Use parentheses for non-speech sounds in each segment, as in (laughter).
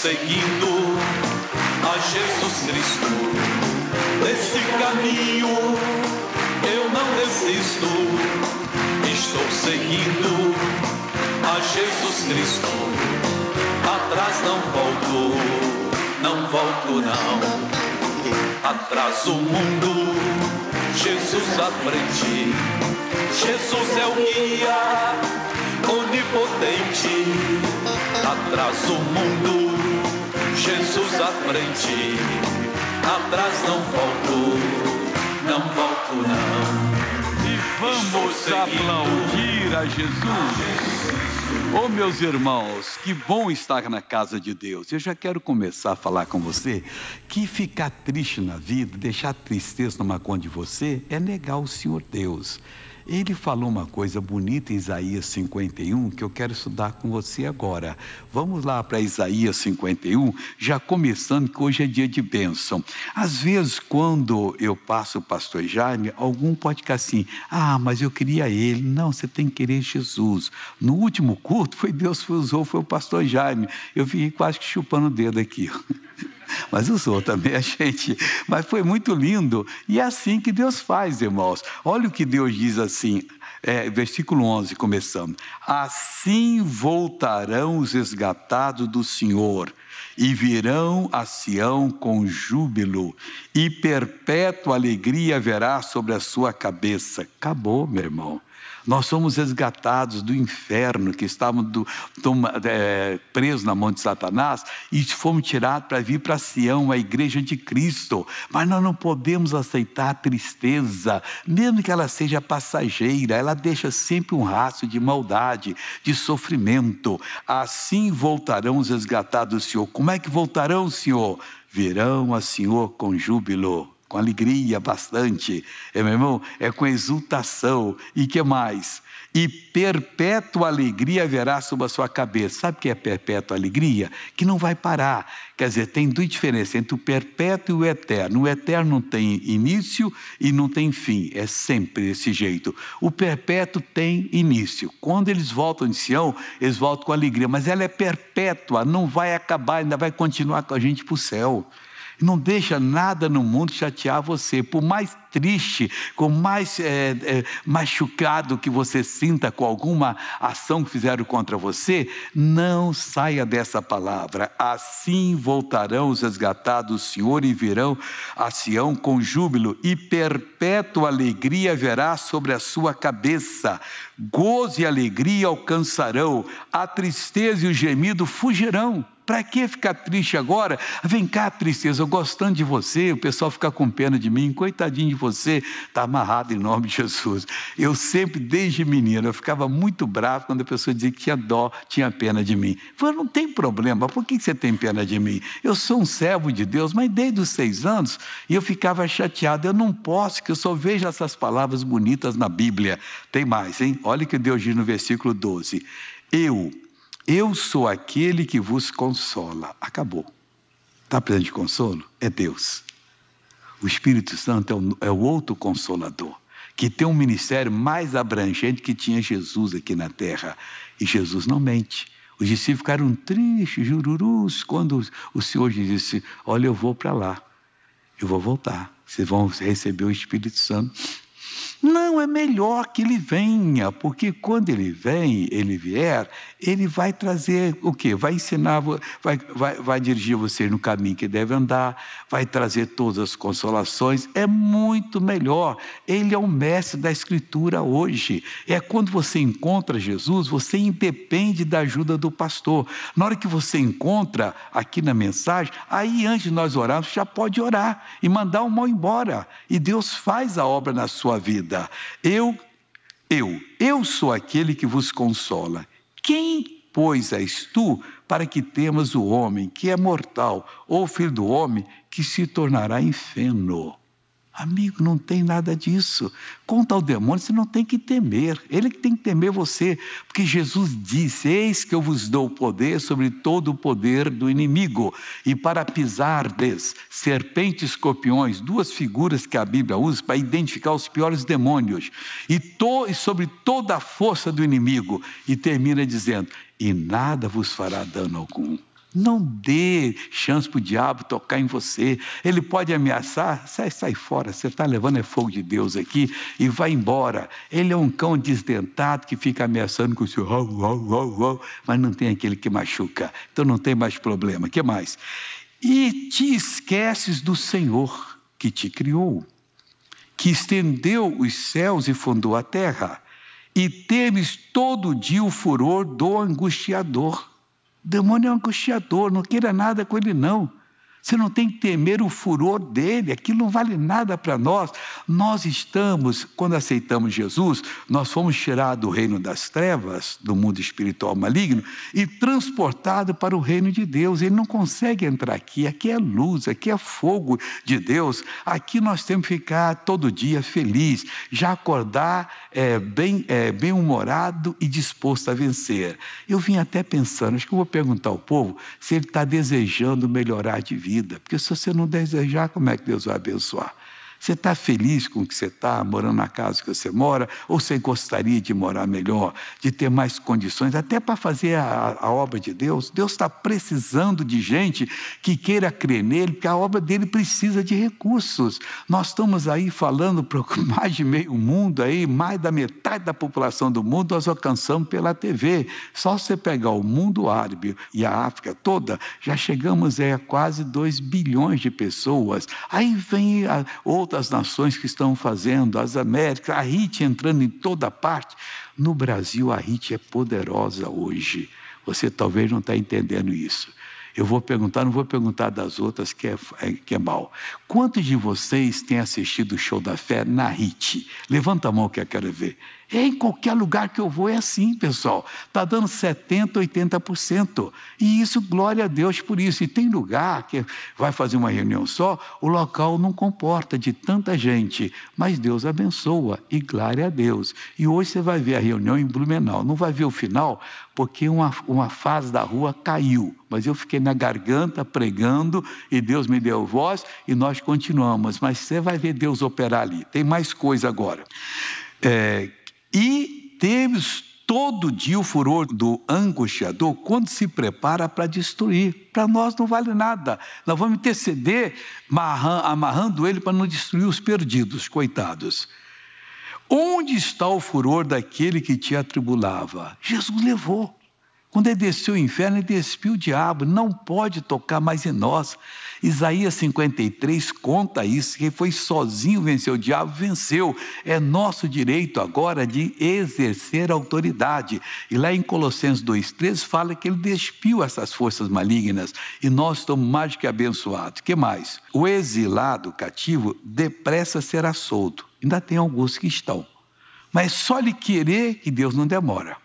seguindo a Jesus Cristo. Nesse caminho eu não desisto. Estou seguindo a Jesus Cristo. Atrás não volto, não volto não. Atrás o mundo, Jesus à frente. Jesus é o guia onipotente. Atrás o mundo, Jesus à frente. Atrás não volto, não volto não. E vamos aplaudir a Jesus. Oh, meus irmãos, que bom estar na casa de Deus. Eu já quero começar a falar com você que ficar triste na vida, deixar tristeza tomar conta de você, é negar o Senhor Deus. Ele falou uma coisa bonita em Isaías 51 que eu quero estudar com você agora. Vamos lá para Isaías 51, já começando que hoje é dia de bênção. Às vezes, quando eu passo o pastor Jaime, algum pode ficar assim: ah, mas eu queria ele. Não, você tem que querer Jesus. No último culto, foi Deus que usou, foi o pastor Jaime. Eu fiquei quase que chupando o dedo aqui. (laughs) mas usou também a gente. Mas foi muito lindo. E é assim que Deus faz, irmãos. Olha o que Deus diz assim, é, versículo 11, começando. Assim voltarão os resgatados do Senhor e virão a Sião com júbilo, e perpétua alegria haverá sobre a sua cabeça. Acabou, meu irmão. Nós somos resgatados do inferno, que estávamos é, presos na mão de Satanás, e fomos tirados para vir para Sião, a igreja de Cristo. Mas nós não podemos aceitar a tristeza, mesmo que ela seja passageira, ela deixa sempre um rastro de maldade, de sofrimento. Assim voltarão os resgatados do Senhor. Como é que voltarão, Senhor? Virão a Senhor com júbilo com alegria bastante, é, meu irmão? É com exultação. E que mais? E perpétua alegria haverá sobre a sua cabeça. Sabe o que é perpétua alegria? Que não vai parar. Quer dizer, tem duas diferenças entre o perpétuo e o eterno. O eterno não tem início e não tem fim. É sempre desse jeito. O perpétuo tem início. Quando eles voltam de Sião, eles voltam com alegria. Mas ela é perpétua, não vai acabar, ainda vai continuar com a gente para o céu. Não deixa nada no mundo chatear você. Por mais triste, com mais é, é, machucado que você sinta com alguma ação que fizeram contra você, não saia dessa palavra. Assim voltarão os resgatados do Senhor e virão a Sião com júbilo, e perpétua alegria haverá sobre a sua cabeça. Gozo e alegria alcançarão, a tristeza e o gemido fugirão. Para que ficar triste agora? Vem cá, tristeza, eu gostando de você, o pessoal fica com pena de mim, coitadinho de você, está amarrado em nome de Jesus. Eu sempre, desde menino, eu ficava muito bravo quando a pessoa dizia que tinha dó, tinha pena de mim. Eu falei, não tem problema, por que você tem pena de mim? Eu sou um servo de Deus, mas desde os seis anos, eu ficava chateado, eu não posso, que eu só vejo essas palavras bonitas na Bíblia. Tem mais, hein? Olha o que Deus diz no versículo 12. Eu, eu sou aquele que vos consola. Acabou. Está precisando de consolo? É Deus. O Espírito Santo é o, é o outro consolador, que tem um ministério mais abrangente que tinha Jesus aqui na terra. E Jesus não mente. Os discípulos ficaram tristes, jururus, quando o Senhor disse: Olha, eu vou para lá, eu vou voltar. Vocês vão receber o Espírito Santo. Não, é melhor que ele venha, porque quando ele vem, ele vier, ele vai trazer o quê? Vai ensinar, vai, vai, vai dirigir você no caminho que deve andar, vai trazer todas as consolações. É muito melhor. Ele é o mestre da Escritura hoje. É quando você encontra Jesus, você independe da ajuda do pastor. Na hora que você encontra aqui na mensagem, aí antes de nós orarmos, já pode orar e mandar o mal embora. E Deus faz a obra na sua vida vida. Eu, eu, eu sou aquele que vos consola. Quem, pois, és tu para que temas o homem que é mortal, ou filho do homem que se tornará infeno? Amigo, não tem nada disso. Conta ao demônio, você não tem que temer. Ele que tem que temer você. Porque Jesus disse: Eis que eu vos dou poder sobre todo o poder do inimigo. E para pisardes serpentes e escorpiões, duas figuras que a Bíblia usa para identificar os piores demônios. E, to, e sobre toda a força do inimigo. E termina dizendo: E nada vos fará dano algum. Não dê chance para o diabo tocar em você. Ele pode ameaçar, sai, sai fora. Você está levando é fogo de Deus aqui e vai embora. Ele é um cão desdentado que fica ameaçando com o seu, mas não tem aquele que machuca. Então não tem mais problema. O que mais? E te esqueces do Senhor que te criou, que estendeu os céus e fundou a terra, e temes todo dia o furor do angustiador. Demônio é um angustiador, não queira nada com ele, não. Você não tem que temer o furor dele, aquilo não vale nada para nós. Nós estamos, quando aceitamos Jesus, nós fomos tirados do reino das trevas, do mundo espiritual maligno, e transportados para o reino de Deus. Ele não consegue entrar aqui, aqui é luz, aqui é fogo de Deus. Aqui nós temos que ficar todo dia feliz, já acordar é, bem, é, bem humorado e disposto a vencer. Eu vim até pensando, acho que eu vou perguntar ao povo se ele está desejando melhorar de vida vida, porque se você não desejar, como é que Deus vai abençoar? Você está feliz com o que você está, morando na casa que você mora, ou você gostaria de morar melhor, de ter mais condições, até para fazer a, a, obra de Deus? Deus está precisando de gente que queira crer nele, porque a obra dele precisa de recursos. Nós estamos aí falando para (laughs) mais de meio mundo, aí, mais da metade da população do mundo nós alcançamos pela TV. Só você pegar o mundo árabe e a África toda, já chegamos a quase 2 bilhões de pessoas. Aí vem a, outras nações que estão fazendo, as Américas, a RIT entrando em toda parte. No Brasil, a RIT é poderosa hoje. Você talvez não está entendendo isso. Eu vou perguntar, não vou perguntar das outras, que é, é, que é mal. Quantos de vocês têm assistido o show da fé na RIT? Levanta a mão que eu quero ver. É em qualquer lugar que eu vou é assim, pessoal. Está dando 70%, 80%. E isso, glória a Deus por isso. E tem lugar que vai fazer uma reunião só, o local não comporta de tanta gente. Mas Deus abençoa e glória a Deus. E hoje você vai ver a reunião em Blumenau. Não vai ver o final, porque uma, uma fase da rua caiu. Mas eu fiquei na garganta pregando e Deus me deu voz e nós continuamos. Mas você vai ver Deus operar ali. Tem mais coisa agora. É, e temos todo dia o furor do angustiador quando se prepara para destruir. Para nós não vale nada. Nós vamos interceder amarrando ele para não destruir os perdidos, coitados. Onde está o furor daquele que te atribulava? Jesus levou. Quando ele desceu o inferno, ele despiu o diabo, não pode tocar mais em nós. Isaías 53 conta isso, que foi sozinho venceu o diabo, venceu. É nosso direito agora de exercer autoridade. E lá em Colossenses 2,13 fala que ele despiu essas forças malignas e nós estamos mais que abençoados. que mais? O exilado cativo depressa será solto. Ainda tem alguns que estão. Mas só lhe querer que Deus não demora.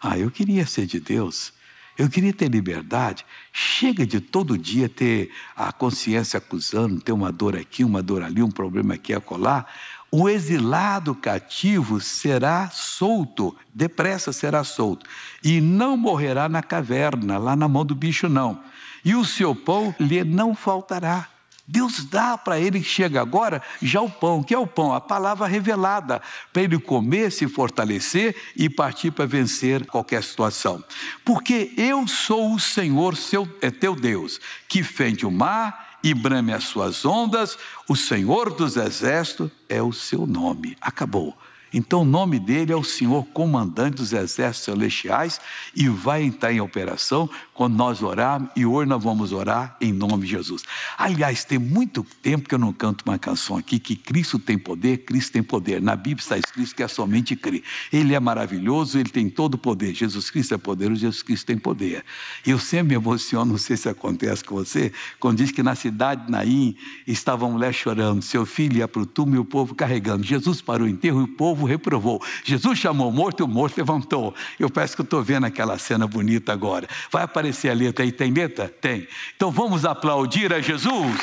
Ah, eu queria ser de Deus. Eu queria ter liberdade. Chega de todo dia ter a consciência acusando, ter uma dor aqui, uma dor ali, um problema aqui, acolá. O exilado cativo será solto, depressa será solto, e não morrerá na caverna, lá na mão do bicho, não. E o seu pão lhe não faltará. Deus dá para ele que chega agora já o pão. O que é o pão? A palavra revelada, para ele comer, se fortalecer e partir para vencer qualquer situação. Porque eu sou o Senhor, seu, é teu Deus, que fende o mar e brame as suas ondas, o Senhor dos exércitos é o seu nome. Acabou. Então, o nome dele é o Senhor Comandante dos Exércitos Celestiais e vai entrar em operação quando nós orarmos, e hoje nós vamos orar em nome de Jesus. Aliás, tem muito tempo que eu não canto uma canção aqui que Cristo tem poder, Cristo tem poder. Na Bíblia está escrito que é somente crer. Ele é maravilhoso, ele tem todo o poder. Jesus Cristo é poderoso, Jesus Cristo tem poder. Eu sempre me emociono, não sei se acontece com você, quando diz que na cidade de Naim estava uma mulher chorando, seu filho ia para o túmulo e o povo carregando. Jesus parou o enterro e o povo reprovou. Jesus chamou o morto e o morto levantou. Eu peço que eu estou vendo aquela cena bonita agora. Vai aparecer aparecer a letra aí. Tem letra? Tem. Então vamos aplaudir a Jesus.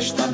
está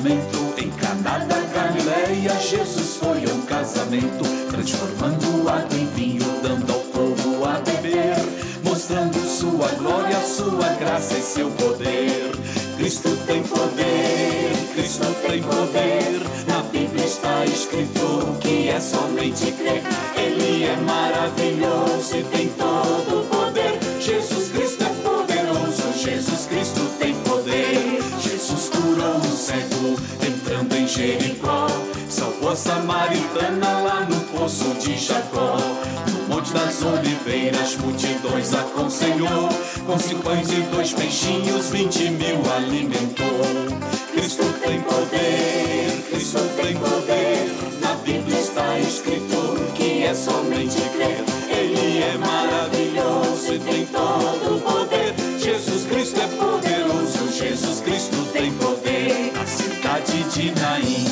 sua graça e seu poder. Cristo tem poder, Cristo tem poder. Na Bíblia está escrito que é somente crer. Ele é maravilhoso e tem todo o poder. Jesus Cristo é poderoso, Jesus Cristo tem poder. Jesus curou o cego entrando em Jericó. Salvou a samaritana lá no poço de Jacó. No Monte das Oliveiras, multidões aconselhou. Com cinco pães e dois peixinhos, vinte mil alimentou. Cristo tem poder, Cristo tem poder. Na Bíblia está escrito que é somente crer. Ele é maravilhoso e tem todo o poder. Jesus Cristo é poderoso, Jesus Cristo tem poder. Na cidade de Naim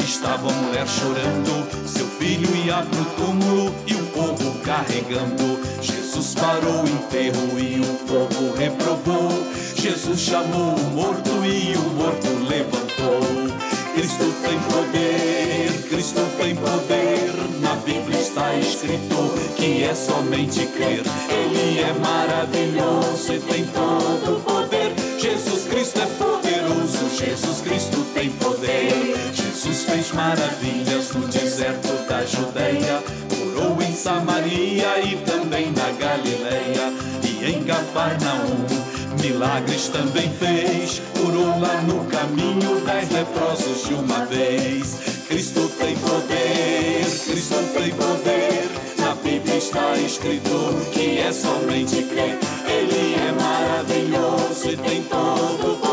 estava a mulher chorando. Seu filho ia pro túmulo e o povo carregando. Jesus parou o enterro e o povo reprovou. Jesus chamou o morto e o morto levantou. Cristo tem poder, Cristo tem poder. Na Bíblia está escrito que é somente crer. Ele é maravilhoso e tem todo o poder. Jesus Cristo é poderoso, Jesus Cristo tem poder. Jesus fez maravilhas no deserto da Judeia, curou em Samaria e também na Galileia e em Cafarnaum. Milagres também fez, curou lá no caminho dez leprosos de uma vez. Cristo tem poder, Cristo tem poder. Na Bíblia está escrito que é somente crer. Ele é maravilhoso e tem todo o poder.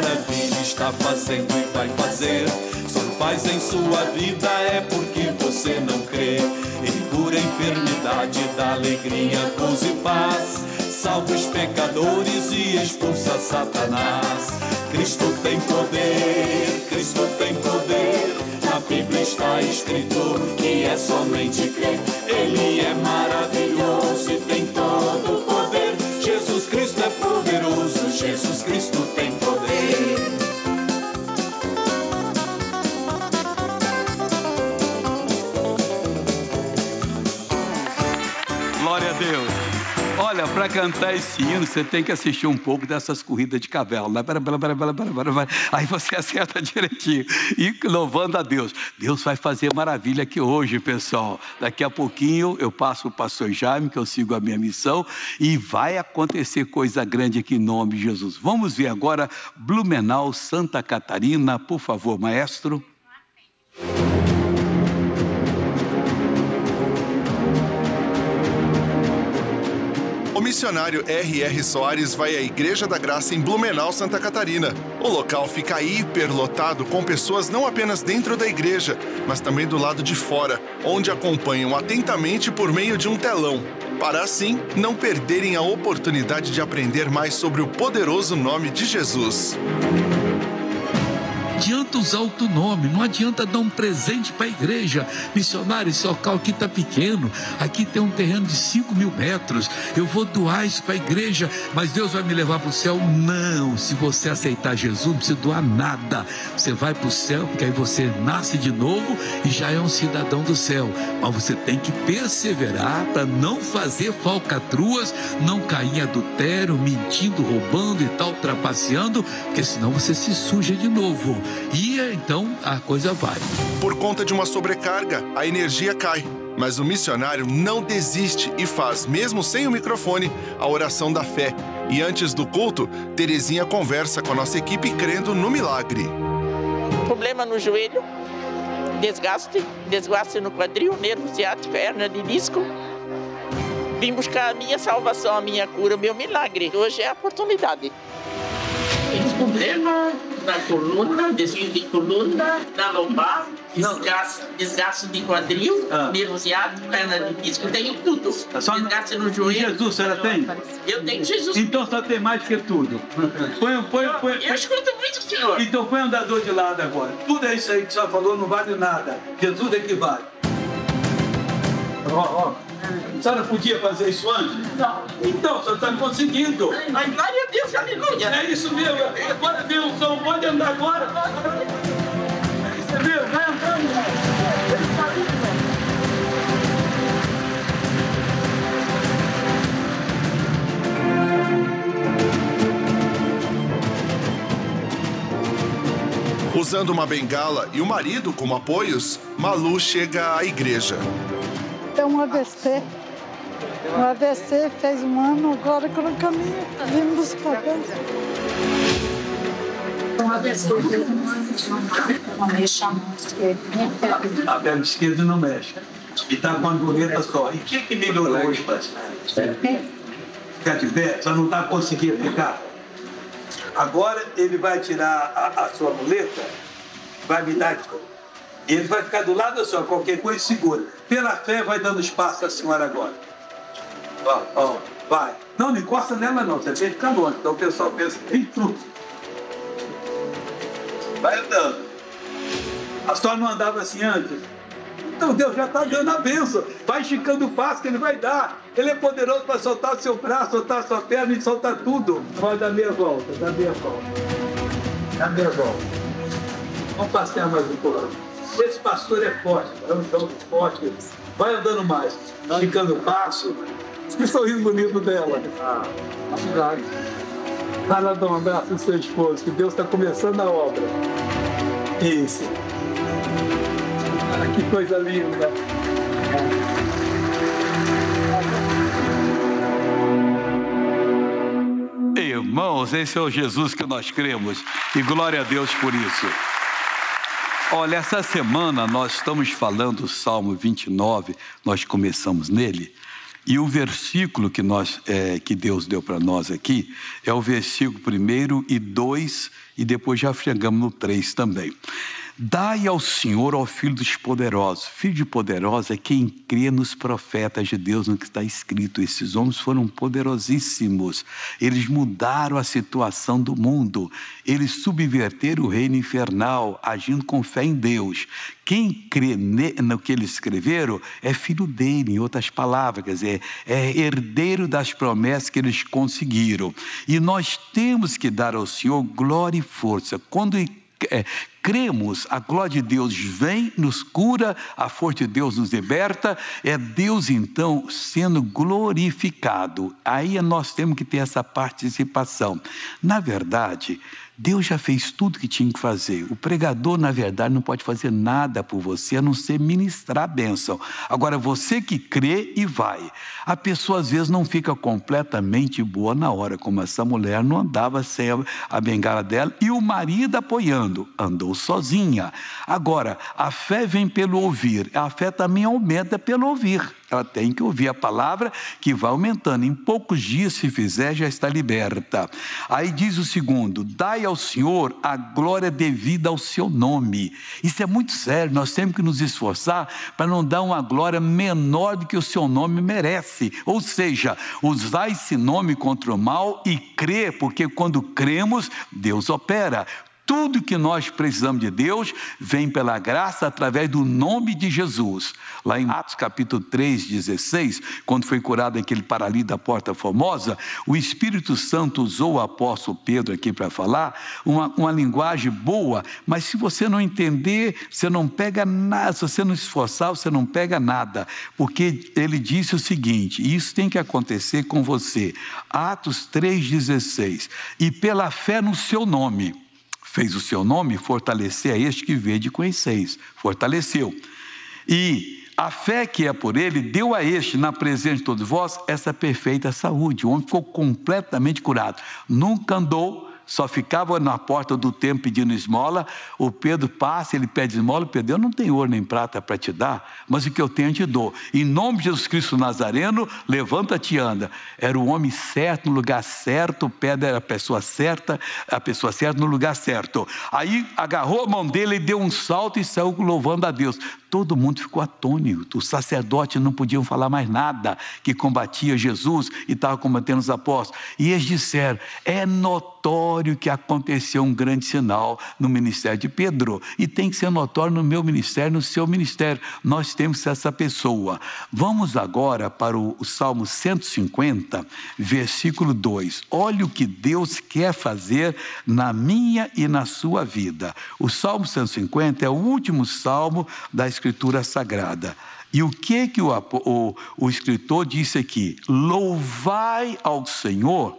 Maravilha, está fazendo e vai fazer. Só faz em sua vida é porque você não crê. Ele cura a enfermidade, dá alegria, gozo e paz. Salva os pecadores e expulsa Satanás. Cristo tem poder, Cristo tem poder. Na Bíblia está escrito que é somente crer. Ele é maravilhoso e tem todo o poder. Jesus Cristo é poderoso, Jesus Cristo para cantar esse hino, você tem que assistir um pouco dessas corridas de cavalo. Aí você (laughs) acerta direitinho. E louvando a Deus. Deus vai fazer maravilha aqui hoje, pessoal. Daqui a pouquinho eu passo o pastor Jaime, que eu sigo a minha missão, e vai acontecer coisa grande aqui em nome de Jesus. Vamos ver agora Blumenau, Santa Catarina. Por favor, maestro. O missionário R.R. Soares vai à Igreja da Graça em Blumenau, Santa Catarina. O local fica hiperlotado com pessoas não apenas dentro da igreja, mas também do lado de fora, onde acompanham atentamente por meio de um telão, para assim não perderem a oportunidade de aprender mais sobre o poderoso nome de Jesus. Adianta usar o teu nome, não adianta dar um presente para a igreja. Missionário, esse local aqui está pequeno, aqui tem um terreno de 5 mil metros, eu vou doar isso para a igreja, mas Deus vai me levar para o céu? Não, se você aceitar Jesus, não precisa doar nada. Você vai para o céu, porque aí você nasce de novo e já é um cidadão do céu. Mas você tem que perseverar para não fazer falcatruas, não cair em adultério, mentindo, roubando e tal, trapaceando, porque senão você se suja de novo. E então a coisa vai. Por conta de uma sobrecarga, a energia cai. Mas o missionário não desiste e faz, mesmo sem o microfone, a oração da fé. E antes do culto, Terezinha conversa com a nossa equipe crendo no milagre. problema no joelho, desgaste, desgaste no quadril, nervo ciático, hernia de disco. Vim buscar a minha salvação, a minha cura, o meu milagre. Hoje é a oportunidade. Tem problema na coluna, desvio de coluna, na lombar, desgaste, desgaste de quadril, Ah. nervo ciático, hernia de disco. Tenho tudo. Só desgaste no joelho. Jesus, a senhora tem? Eu tenho Jesus. Então só tem mais que tudo. Põe, põe, põe. Eu escuto muito, senhor. Então põe o andador de lado agora. Tudo é isso aí que a senhora falou, não vale nada. Jesus é que vale. Ó, ó. A senhora podia fazer isso antes? Não. Então, a senhora está conseguindo. Ai, glória a Deus, aleluia. É isso mesmo. É, agora vem um som, pode andar agora. É isso mesmo, vai andando. Né? Usando uma bengala e o marido como apoios, Malu chega à igreja. É um AVC o AVC fez um ano, agora que eu no caminho, vim buscar Um AVC fez um ano, uma mexa A perna esquerda não mexe. E está com a goreta só. E o que, que melhorou hoje, Ficar de pé, só não está conseguindo ficar. Agora ele vai tirar a, a sua muleta, vai me dar. Ele vai ficar do lado da senhora, qualquer coisa segura. Pela fé, vai dando espaço à senhora agora. Ó, ó, vai. Não, não encosta nela não, você tem que ficar longe. Então o pessoal pensa, tem truque. Vai andando. A senhora não andava assim antes? Então Deus já está dando a bênção. Vai esticando o passo que Ele vai dar. Ele é poderoso para soltar seu braço, soltar sua perna e soltar tudo. Vai dar meia volta, dá meia volta. Dá meia volta. Vamos passear mais um pouco. Esse pastor é forte, é um jogo forte. Vai andando mais, esticando o passo. Que sorriso bonito dela. Ah, obrigado. Vai lá dar um abraço no seu esposo, que Deus está começando a obra. Isso. Ah, que coisa linda. Irmãos, esse é o Jesus que nós cremos e glória a Deus por isso. Olha, essa semana nós estamos falando do Salmo 29, nós começamos nele, e o versículo que, nós, é, que Deus deu para nós aqui é o versículo 1 e 2, e depois já chegamos no 3 também. Dai ao Senhor, ao Filho dos poderosos. Filho de poderoso é quem crê nos profetas de Deus, no que está escrito. Esses homens foram poderosíssimos. Eles mudaram a situação do mundo. Eles subverteram o reino infernal, agindo com fé em Deus. Quem crê no que eles escreveram é filho dele, em outras palavras, quer dizer, é herdeiro das promessas que eles conseguiram. E nós temos que dar ao Senhor glória e força. Quando é, cremos, a glória de Deus vem, nos cura, a força de Deus nos liberta, é Deus então sendo glorificado. Aí nós temos que ter essa participação. Na verdade, Deus já fez tudo que tinha que fazer. O pregador, na verdade, não pode fazer nada por você a não ser ministrar a bênção. Agora, você que crê e vai. A pessoa às vezes não fica completamente boa na hora, como essa mulher não andava sem a bengala dela e o marido apoiando, andou sozinha. Agora, a fé vem pelo ouvir, a fé também aumenta pelo ouvir. Ela tem que ouvir a palavra que vai aumentando. Em poucos dias, se fizer, já está liberta. Aí diz o segundo: dai ao Senhor a glória devida ao seu nome. Isso é muito sério, nós temos que nos esforçar para não dar uma glória menor do que o seu nome merece. Ou seja, usar esse nome contra o mal e crer, porque quando cremos, Deus opera. Tudo que nós precisamos de Deus vem pela graça através do nome de Jesus. Lá em Atos capítulo 3, 16, quando foi curado aquele paralítico da porta formosa, o Espírito Santo usou o apóstolo Pedro aqui para falar uma, uma linguagem boa, mas se você não entender, você não pega nada, se você não esforçar, você não pega nada, porque ele disse o seguinte: isso tem que acontecer com você. Atos 3,16, e pela fé no seu nome fez o seu nome fortalecer a este que vede e conheceis. Fortaleceu. E a fé que é por ele deu a este, na presença de todos vós, essa perfeita saúde. O homem ficou completamente curado. Nunca andou só ficava na porta do templo pedindo esmola. O Pedro passa, ele pede esmola. Pedro, eu não tenho ouro nem prata para te dar, mas o que eu tenho te dou. Em nome de Jesus Cristo Nazareno, levanta-te e anda. Era o homem certo no lugar certo, o Pedro era a pessoa certa, a pessoa certa no lugar certo. Aí agarrou a mão dele e deu um salto e saiu louvando a Deus. Todo mundo ficou atônito. Os sacerdotes não podiam falar mais nada que combatia Jesus e estava combatendo os apóstolos. E eles disseram: é notório que aconteceu um grande sinal no ministério de Pedro. E tem que ser notório no meu ministério, no seu ministério. Nós temos essa pessoa. Vamos agora para o, Salmo 150, versículo 2. Olha o que Deus quer fazer na minha e na sua vida. O Salmo 150 é o último salmo da Escritura Sagrada. E o que que o, o, o escritor disse aqui? Louvai ao Senhor,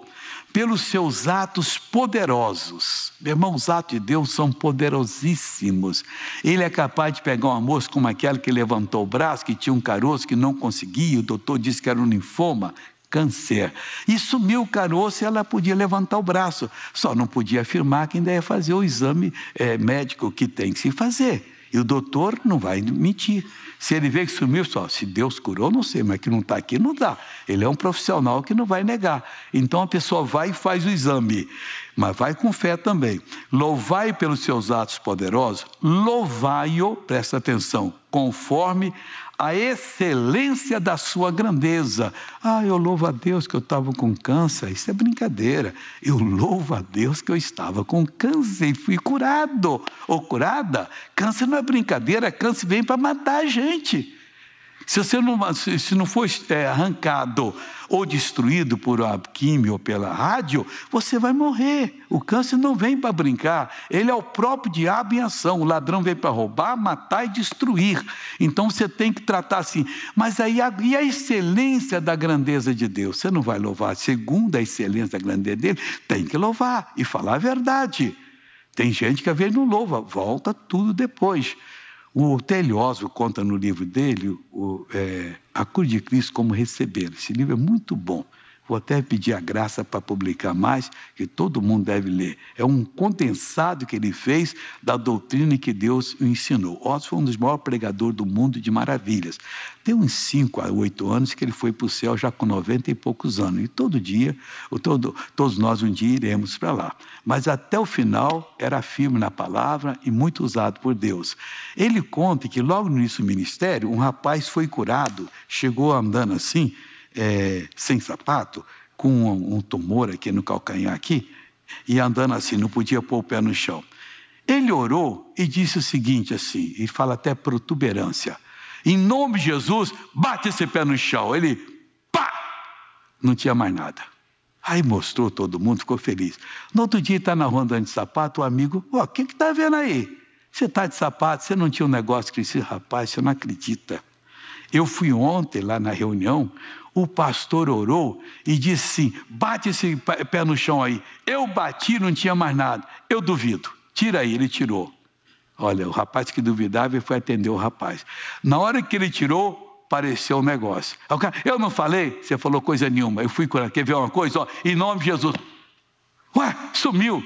pelos seus atos poderosos. Meu irmão, os atos de Deus são poderosíssimos. Ele é capaz de pegar uma moça como aquela que levantou o braço, que tinha um caroço que não conseguia, o doutor disse que era um linfoma, câncer. E sumiu o caroço e ela podia levantar o braço. Só não podia afirmar que ainda ia fazer o exame é, médico que tem que se fazer. E o doutor não vai mentir. Se ele vê que sumiu, só, se Deus curou, não sei, mas que não está aqui, não dá. Ele é um profissional que não vai negar. Então a pessoa vai e faz o exame, mas vai com fé também. Louvai pelos seus atos poderosos, louvai-o, presta atenção, conforme a excelência da sua grandeza. Ah, eu louvo a Deus que eu estava com câncer. Isso é brincadeira. Eu louvo a Deus que eu estava com câncer e fui curado ou curada. Câncer não é brincadeira, câncer vem para matar a gente. Se você não, se não for é, arrancado ou destruído por uma química ou pela rádio, você vai morrer. O câncer não vem para brincar, ele é o próprio diabo em ação. O ladrão vem para roubar, matar e destruir. Então você tem que tratar assim. Mas aí a, e a excelência da grandeza de Deus? Você não vai louvar segundo a excelência da grandeza dele? Tem que louvar e falar a verdade. Tem gente que às vezes não louva, volta tudo depois. O Telioso conta no livro dele o, é, A Cruz de Cristo como receber. Esse livro é muito bom. Vou até pedir a graça para publicar mais, que todo mundo deve ler. É um condensado que ele fez da doutrina que Deus o ensinou. Oz foi um dos maiores pregadores do mundo de maravilhas. Tem uns 5 a 8 anos que ele foi para o céu já com 90 e poucos anos. E todo dia, todo, todos nós um dia iremos para lá. Mas até o final era firme na palavra e muito usado por Deus. Ele conta que logo no início do ministério, um rapaz foi curado, chegou andando assim, é, sem sapato, com um, um tumor aqui no calcanhar aqui, e andando assim, não podia pôr o pé no chão. Ele orou e disse o seguinte assim, e fala até protuberância. Em nome de Jesus, bate esse pé no chão. Ele, pá! Não tinha mais nada. Aí mostrou todo mundo, ficou feliz. No outro dia está na andando de sapato, o amigo, o que está vendo aí? Você está de sapato, você não tinha um negócio que disse, rapaz, você não acredita. Eu fui ontem lá na reunião, o pastor orou e disse assim: bate esse pé no chão aí. Eu bati, não tinha mais nada. Eu duvido. Tira aí, ele tirou. Olha, o rapaz que duvidava foi atender o rapaz. Na hora que ele tirou, pareceu um negócio. Eu não falei, você falou coisa nenhuma. Eu fui curar. Quer ver uma coisa? Ó, em nome de Jesus. Ué, sumiu.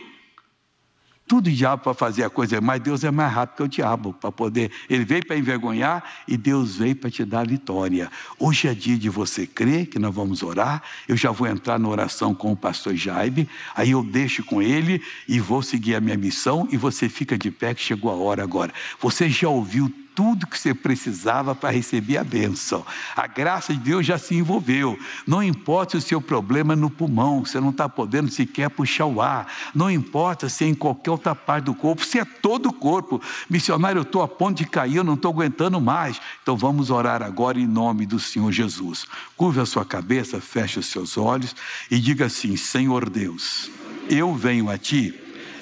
Tudo diabo para fazer a coisa, mas Deus é mais rápido que o diabo para poder. Ele veio para envergonhar e Deus veio para te dar a vitória. Hoje é dia de você crer que nós vamos orar. Eu já vou entrar na oração com o pastor Jaibe, aí eu deixo com ele e vou seguir a minha missão e você fica de pé que chegou a hora agora. Você já ouviu tudo que você precisava para receber a bênção. A graça de Deus já se envolveu. Não importa o seu problema no pulmão, você não está podendo sequer puxar o ar. Não importa se é em qualquer outra parte do corpo, se é todo o corpo. Missionário, eu estou a ponto de cair, eu não estou aguentando mais. Então vamos orar agora em nome do Senhor Jesus. Curva a sua cabeça, feche os seus olhos e diga assim: Senhor Deus, eu venho a Ti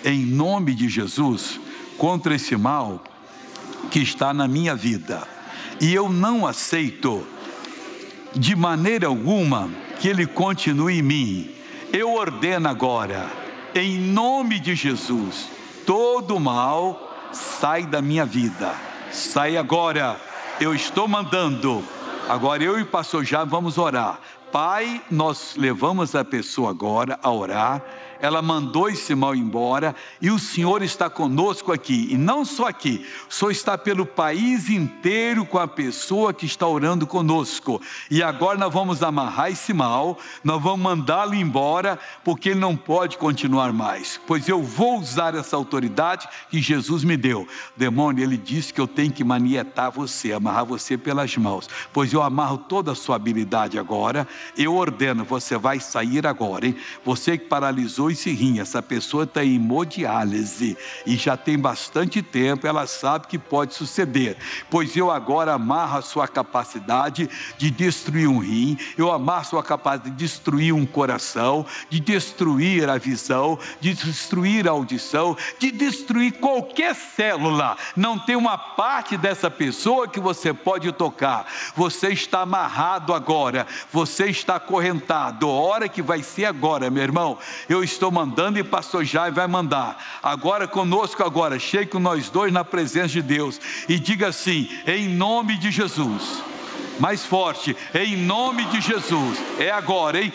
em nome de Jesus contra esse mal que está na minha vida. E eu não aceito de maneira alguma que ele continue em mim. Eu ordeno agora, em nome de Jesus, todo mal sai da minha vida. Sai agora. Eu estou mandando. Agora eu e o pastor já vamos orar. Pai, nós levamos a pessoa agora a orar ela mandou esse mal embora e o Senhor está conosco aqui. E não só aqui, o Senhor está pelo país inteiro com a pessoa que está orando conosco. E agora nós vamos amarrar esse mal, nós vamos mandá-lo embora, porque ele não pode continuar mais. Pois eu vou usar essa autoridade que Jesus me deu. Demônio, ele disse que eu tenho que manietar você, amarrar você pelas mãos. Pois eu amarro toda a sua habilidade agora. Eu ordeno, você vai sair agora, hein? Você que paralisou esse rim, essa pessoa está em hemodiálise e já tem bastante tempo, ela sabe que pode suceder, pois eu agora amarro a sua capacidade de destruir um rim, eu amarro a sua capacidade de destruir um coração, de destruir a visão, de destruir a audição, de destruir qualquer célula. Não tem uma parte dessa pessoa que você pode tocar. Você está amarrado agora, você está acorrentado, hora que vai ser agora, meu irmão, eu estou mandando e pastor Jai vai mandar. Agora conosco agora, chegue com nós dois na presença de Deus e diga assim: em nome de Jesus mais forte, em nome de Jesus. É agora, hein?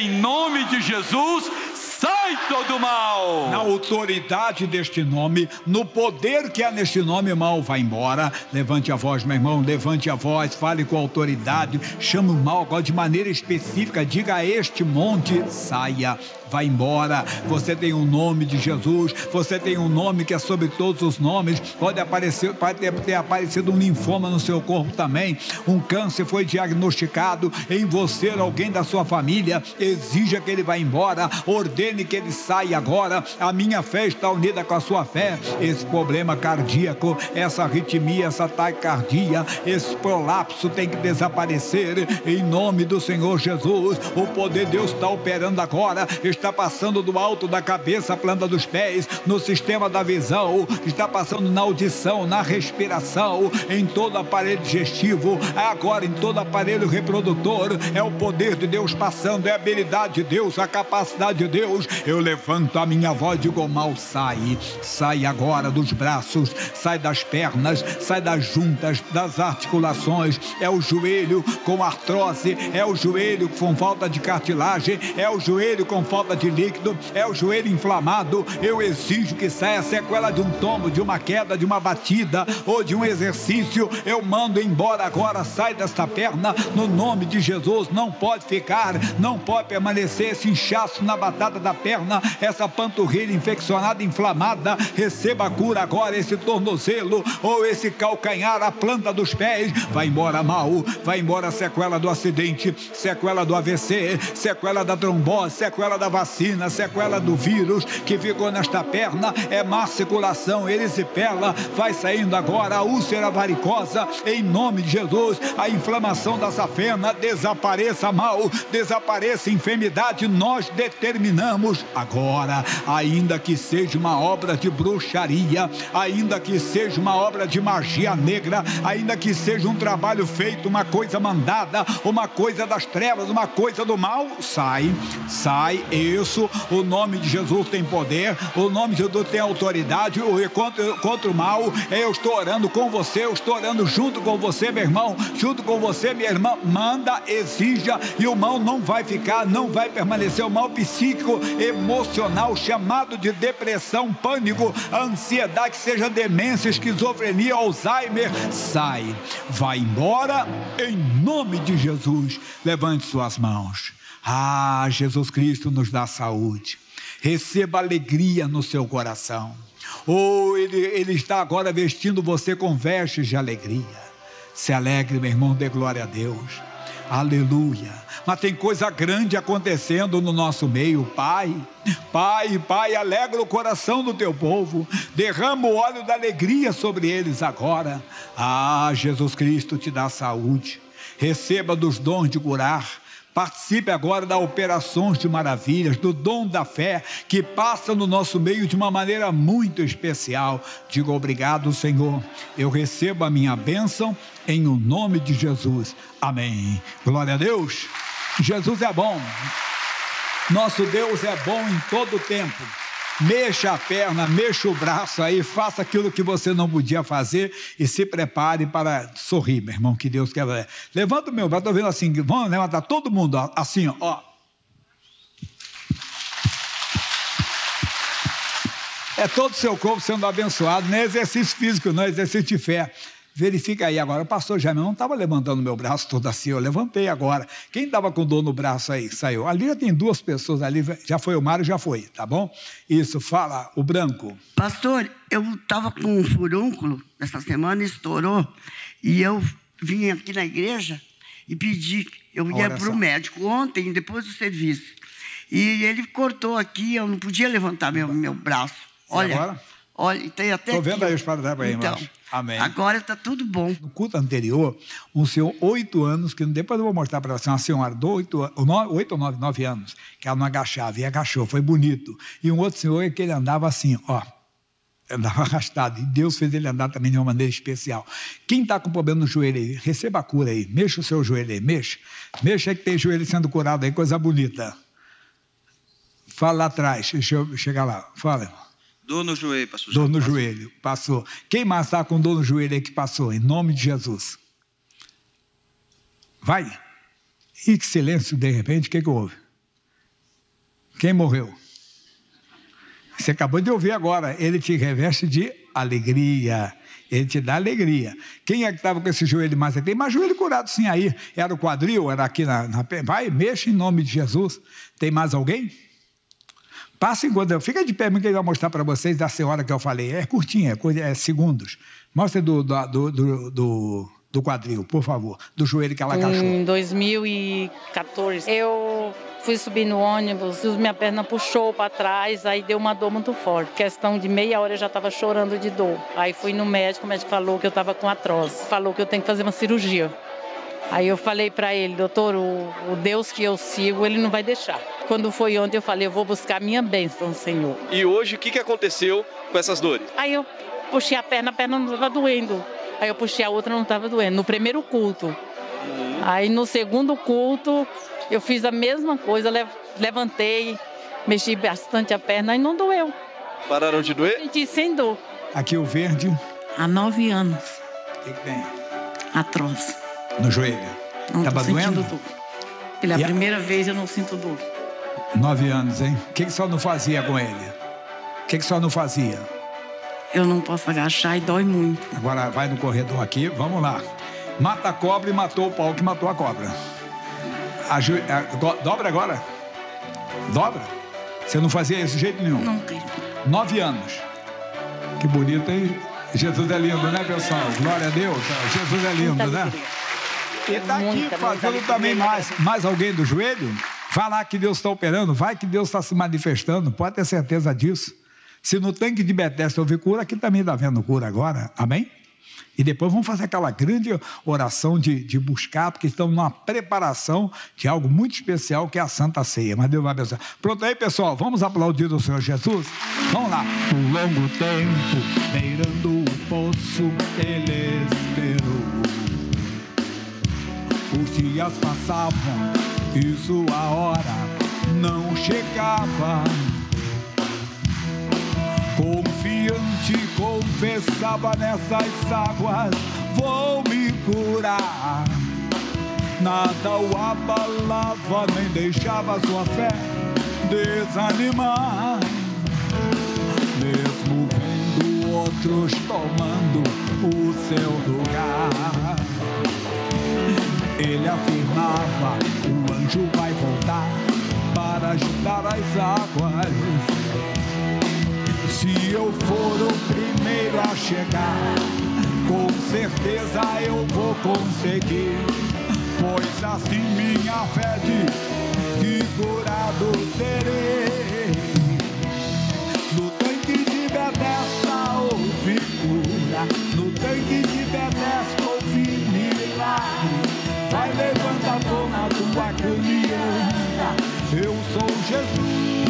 Em nome de Jesus, sai todo mal. Na autoridade deste nome, no poder que há neste nome, mal vai embora. Levante a voz, meu irmão, levante a voz, fale com autoridade, chame o mal agora de maneira específica, diga a este monte, saia vai embora. Você tem o um nome de Jesus, você tem um nome que é sobre todos os nomes. Pode aparecer, pode ter aparecido um linfoma no seu corpo também. Um câncer foi diagnosticado em você, alguém da sua família. Exija que ele vá embora, ordene que ele saia agora. A minha fé está unida com a sua fé. Esse problema cardíaco, essa arritmia, essa taquicardia, esse prolapso tem que desaparecer em nome do Senhor Jesus. O poder de Deus está operando agora. Está passando do alto da cabeça à planta dos pés, no sistema da visão, está passando na audição, na respiração, em todo aparelho digestivo, agora em todo aparelho reprodutor. É o poder de Deus passando, é a habilidade de Deus, a capacidade de Deus. Eu levanto a minha voz e digo: mal sai, sai agora dos braços, sai das pernas, sai das juntas, das articulações. É o joelho com artrose, é o joelho com falta de cartilagem, é o joelho com falta de líquido, é o joelho inflamado. Eu exijo que saia sequela de um tombo, de uma queda, de uma batida ou de um exercício. Eu mando embora agora, sai desta perna, no nome de Jesus. Não pode ficar, não pode permanecer esse inchaço na batata da perna, essa panturrilha infeccionada, inflamada. Receba a cura agora, esse tornozelo ou esse calcanhar, a planta dos pés. Vai embora mal, vai embora a sequela do acidente, sequela do AVC, sequela da trombose, sequela da vacina, sequela do vírus que ficou nesta perna, é má circulação, erisipela, vai saindo agora a úlcera varicosa, em nome de Jesus, a inflamação da safena, desapareça mal, desapareça enfermidade, nós determinamos agora, ainda que seja uma obra de bruxaria, ainda que seja uma obra de magia negra, ainda que seja um trabalho feito, uma coisa mandada, uma coisa das trevas, uma coisa do mal, sai, sai, isso, o nome de Jesus tem poder, o nome de Jesus tem autoridade, contra, contra o mal, eu estou orando com você, eu estou orando junto com você, meu irmão, junto com você, minha irmã, manda, exija, e o mal não vai ficar, não vai permanecer, o mal psíquico, emocional, chamado de depressão, pânico, ansiedade, seja demência, esquizofrenia, Alzheimer, sai, vai embora, em nome de Jesus, levante suas mãos. Ah, Jesus Cristo nos dá saúde. Receba alegria no seu coração. Ou oh, ele, ele está agora vestindo você com vestes de alegria. Se alegre, meu irmão, dê glória a Deus. Aleluia. Mas tem coisa grande acontecendo no nosso meio, Pai. Pai, Pai, alegra o coração do teu povo. Derrama o óleo da alegria sobre eles agora. Ah, Jesus Cristo te dá saúde. Receba dos dons de curar Participe agora da operações de maravilhas, do dom da fé que passa no nosso meio de uma maneira muito especial. Digo obrigado, Senhor. Eu recebo a minha bênção em o nome de Jesus. Amém. Glória a Deus. Jesus é bom. Nosso Deus é bom em todo o tempo. Mexa a perna, mexa o braço aí, faça aquilo que você não podia fazer e se prepare para sorrir, meu irmão, que Deus quer. Levanta o meu braço, estou vendo assim, vamos levantar todo mundo assim, ó. É todo o seu corpo sendo abençoado, não é exercício físico, não é exercício de fé. Verifica aí agora. O pastor Jaime não estava levantando meu braço todo assim, eu levantei agora. Quem estava com dor no braço aí? Saiu. Ali tem duas pessoas ali, já foi o Mário, já foi, tá bom? Isso, fala, o branco. Pastor, eu estava com um furúnculo essa semana, estourou, e eu vim aqui na igreja e pedi, eu ia para o médico ontem, depois do serviço. E ele cortou aqui, eu não podia levantar meu, meu braço. Olha, agora? Olha, tem até. Estou vendo aí os paradas aí então, embaixo. Amém. Agora está tudo bom. No culto anterior, um senhor, oito anos, que depois eu vou mostrar para você, uma senhora de oito, oito ou nove, nove anos, que ela não agachava, e agachou, foi bonito. E um outro senhor que ele andava assim, ó. andava (laughs) arrastado. E Deus fez ele andar também de uma maneira especial. Quem está com problema no joelho aí, receba a cura aí. Mexa o seu joelho aí, mexa. Mexa aí que tem joelho sendo curado aí, coisa bonita. Fala lá atrás, deixa eu chegar lá. Fala, irmão. Dor no joelho, pastor. Dor no joelho, passou. Quem mais está com dor no joelho aí que passou? Em nome de Jesus. Vai. E que silêncio, de repente, o que, que houve? Quem morreu? Você acabou de ouvir agora. Ele te reveste de alegria. Ele te dá alegria. Quem é que estava com esse joelho mais aqui? Tem mais joelho curado sim aí. Era o quadril, era aqui na, na. Vai, mexa em nome de Jesus. Tem mais alguém? Passa enquanto eu. Fica de pé, que ele vai mostrar para vocês da senhora que eu falei. É curtinha, é, é segundos. Mostra do, do, do, do, do quadril, por favor. Do joelho que ela agachou. Em 2014, eu fui subir no ônibus, minha perna puxou para trás, aí deu uma dor muito forte. Questão de meia hora eu já estava chorando de dor. Aí fui no médico, o médico falou que eu estava com atroz. Falou que eu tenho que fazer uma cirurgia. Aí eu falei para ele, doutor, o, o, Deus que eu sigo, ele não vai deixar. Quando foi ontem, eu falei, eu vou buscar minha bênção, Senhor. E hoje, o que, que aconteceu com essas dores? Aí eu puxei a perna, a perna não estava doendo. Aí eu puxei a outra, não estava doendo. No primeiro culto. Uhum. Aí no segundo culto, eu fiz a mesma coisa, levantei, mexi bastante a perna e não doeu. Pararam de doer? Senti sem dor. Aqui o verde. Há nove anos. O que, que tem? Atroz. No joelho? Não Estava doendo? Dor. Pela e primeira a... vez eu não sinto dor. Nove anos, hein? O que, que só não fazia com ele? O que, que só não fazia? Eu não posso agachar e dói muito. Agora vai no corredor aqui, vamos lá. Mata a cobra e matou o pau que matou a cobra. A ju... a... Dobra agora? Dobra? Você não fazia isso de jeito nenhum? Querido. Nove anos. Que bonito, hein? Jesus é lindo, né, pessoal? Glória a Deus. Jesus é lindo, né? E está aqui fazendo também mais. Mais alguém do joelho? Vai lá que Deus está operando, vai que Deus está se manifestando, pode ter certeza disso. Se no tanque de Betesda houve cura, aqui também está vendo cura agora. Amém? E depois vamos fazer aquela grande oração de, de buscar, porque estamos numa preparação de algo muito especial que é a Santa Ceia. Mas Deus vai abençoar. Pronto aí, pessoal? Vamos aplaudir o Senhor Jesus? Vamos lá. Um longo tempo, beirando o poço, ele esperou. Os dias passavam e sua hora não chegava. Confiante confessava nessas águas, vou me curar. Nada o abalava, nem deixava sua fé desanimar. Mesmo vendo outros tomando o seu lugar. Ele afirmava: o anjo vai voltar para agitar as águas. Se eu for o primeiro a chegar, com certeza eu vou conseguir. Pois assim minha fé diz que curado serei. No tanque de Bethesda ouvi cura, no tanque de Bethesda ouvi milagre. Vai, levanta, toma tua caminhada. Eu sou Jesus.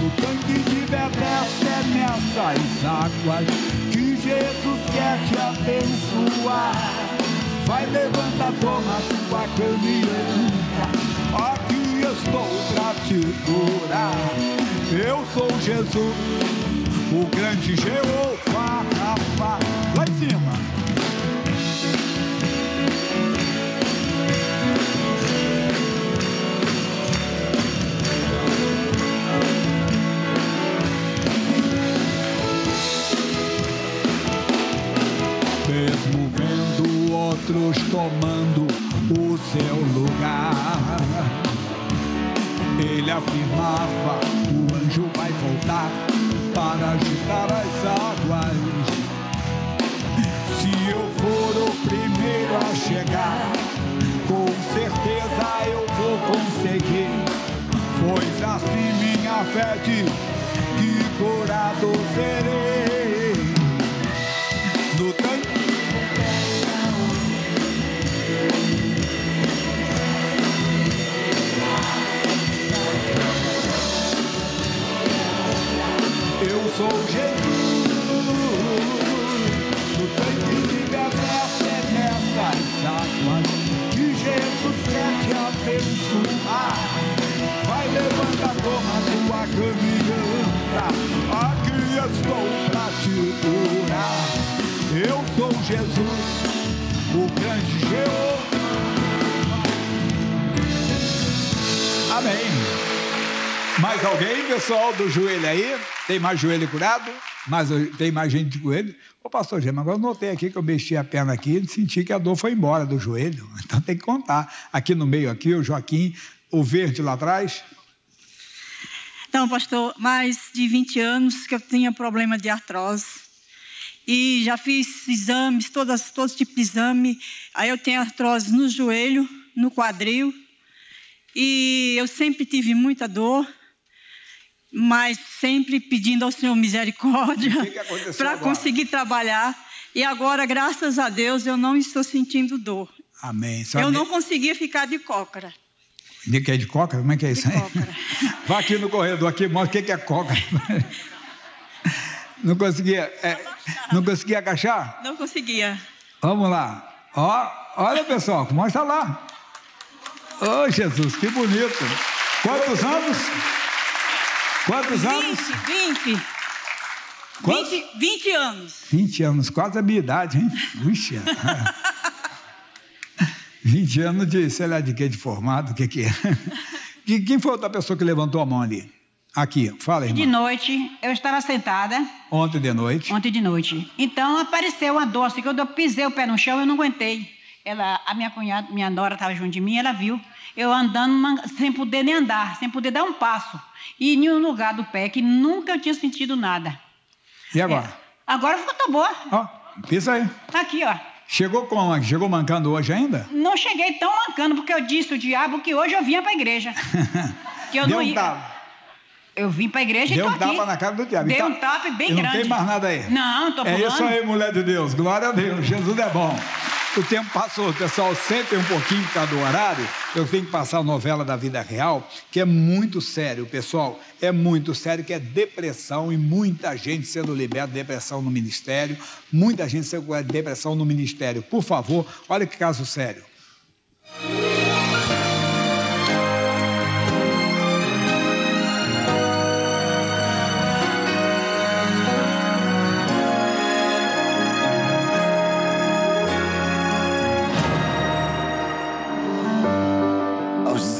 No tanque de Bethesda é nessas águas que Jesus quer te abençoar. Vai, levanta, toma tua caminhada. Aqui estou pra te curar. Eu sou Jesus, o grande Jeová. Lá em cima. Tomando o seu lugar. Ele afirmava: o anjo vai voltar para agitar as águas. Se eu for o primeiro a chegar, com certeza eu vou conseguir. Pois assim minha fé diz que curado serei. Pessoal, do joelho aí? Tem mais joelho curado? Mais, tem mais gente de joelho? Ô, pastor Gema, agora eu notei aqui que eu mexi a perna aqui e senti que a dor foi embora do joelho. (laughs) Então tem que contar. Aqui no meio, aqui, o Joaquim, o verde lá atrás. Então, pastor, mais de 20 anos que eu tinha problema de artrose. E já fiz exames, todas, todo tipo de exame. Aí eu tenho artrose no joelho, no quadril. E eu sempre tive muita dor mas sempre pedindo ao Senhor misericórdia para conseguir trabalhar. E agora, graças a Deus, eu não estou sentindo dor. Amém. eu não conseguia ficar de cócara. De que é de cócara? Como é que é isso aí? (laughs) Vá aqui no corredor, aqui, mostra o que é cócara. (laughs) Não conseguia, é, não conseguia agachar? Não conseguia. Vamos lá. Ó, olha, pessoal, mostra lá. Oh, Jesus, que bonito. Quantos anos? Quantos 20, anos? 20. Quantos? 20, 20 anos. 20 anos, quase a minha idade, hein? Puxa. (laughs) 20 anos de, sei lá, de que, de formado, o que que é? Quem foi outra pessoa que levantou a mão ali? Aqui, fala, irmã. De noite, eu estava sentada. Ontem de noite? Ontem de noite. Então, apareceu uma dor, assim, quando eu pisei o pé no chão, eu não aguentei. Ela, a minha cunhada, minha nora estava junto de mim, ela viu eu andando sem poder nem andar, sem poder dar um passo. E em um lugar do pé que nunca eu tinha sentido nada. E agora? É, agora ficou tão boa. Ó, pisa aí. Aqui, ó. Chegou como? Chegou mancando hoje ainda? Não cheguei tão mancando, porque eu disse ao diabo que hoje eu vinha para a igreja. (laughs) que eu Deu não um ia. tapa. Eu vim para a igreja Deu e um tô aqui. tapa na cara do diabo. Dei Então, um tapa bem não grande. tem mais nada aí. Não, tô É pulando. isso aí, mulher de Deus. Glória a Deus. Jesus é bom. O tempo passou, pessoal. Sempre um pouquinho por causa do horário. Eu tenho que passar a novela da vida real, que é muito sério, pessoal. É muito sério, que é depressão e muita gente sendo liberta de depressão no ministério. Muita gente sendo de depressão no ministério. Por favor, olha que caso sério.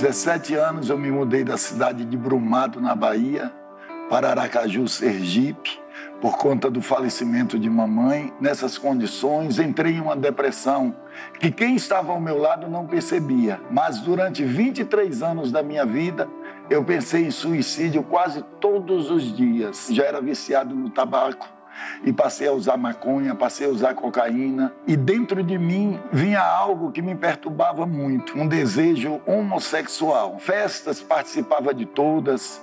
17 anos, eu me mudei da cidade de Brumado, na Bahia, para Aracaju, Sergipe, por conta do falecimento de mamãe. Nessas condições, entrei em uma depressão que quem estava ao meu lado não percebia. Mas durante 23 anos da minha vida, eu pensei em suicídio quase todos os dias. Já era viciado no tabaco e passei a usar maconha, passei a usar cocaína. E dentro de mim vinha algo que me perturbava muito, um desejo homossexual. Festas participava de todas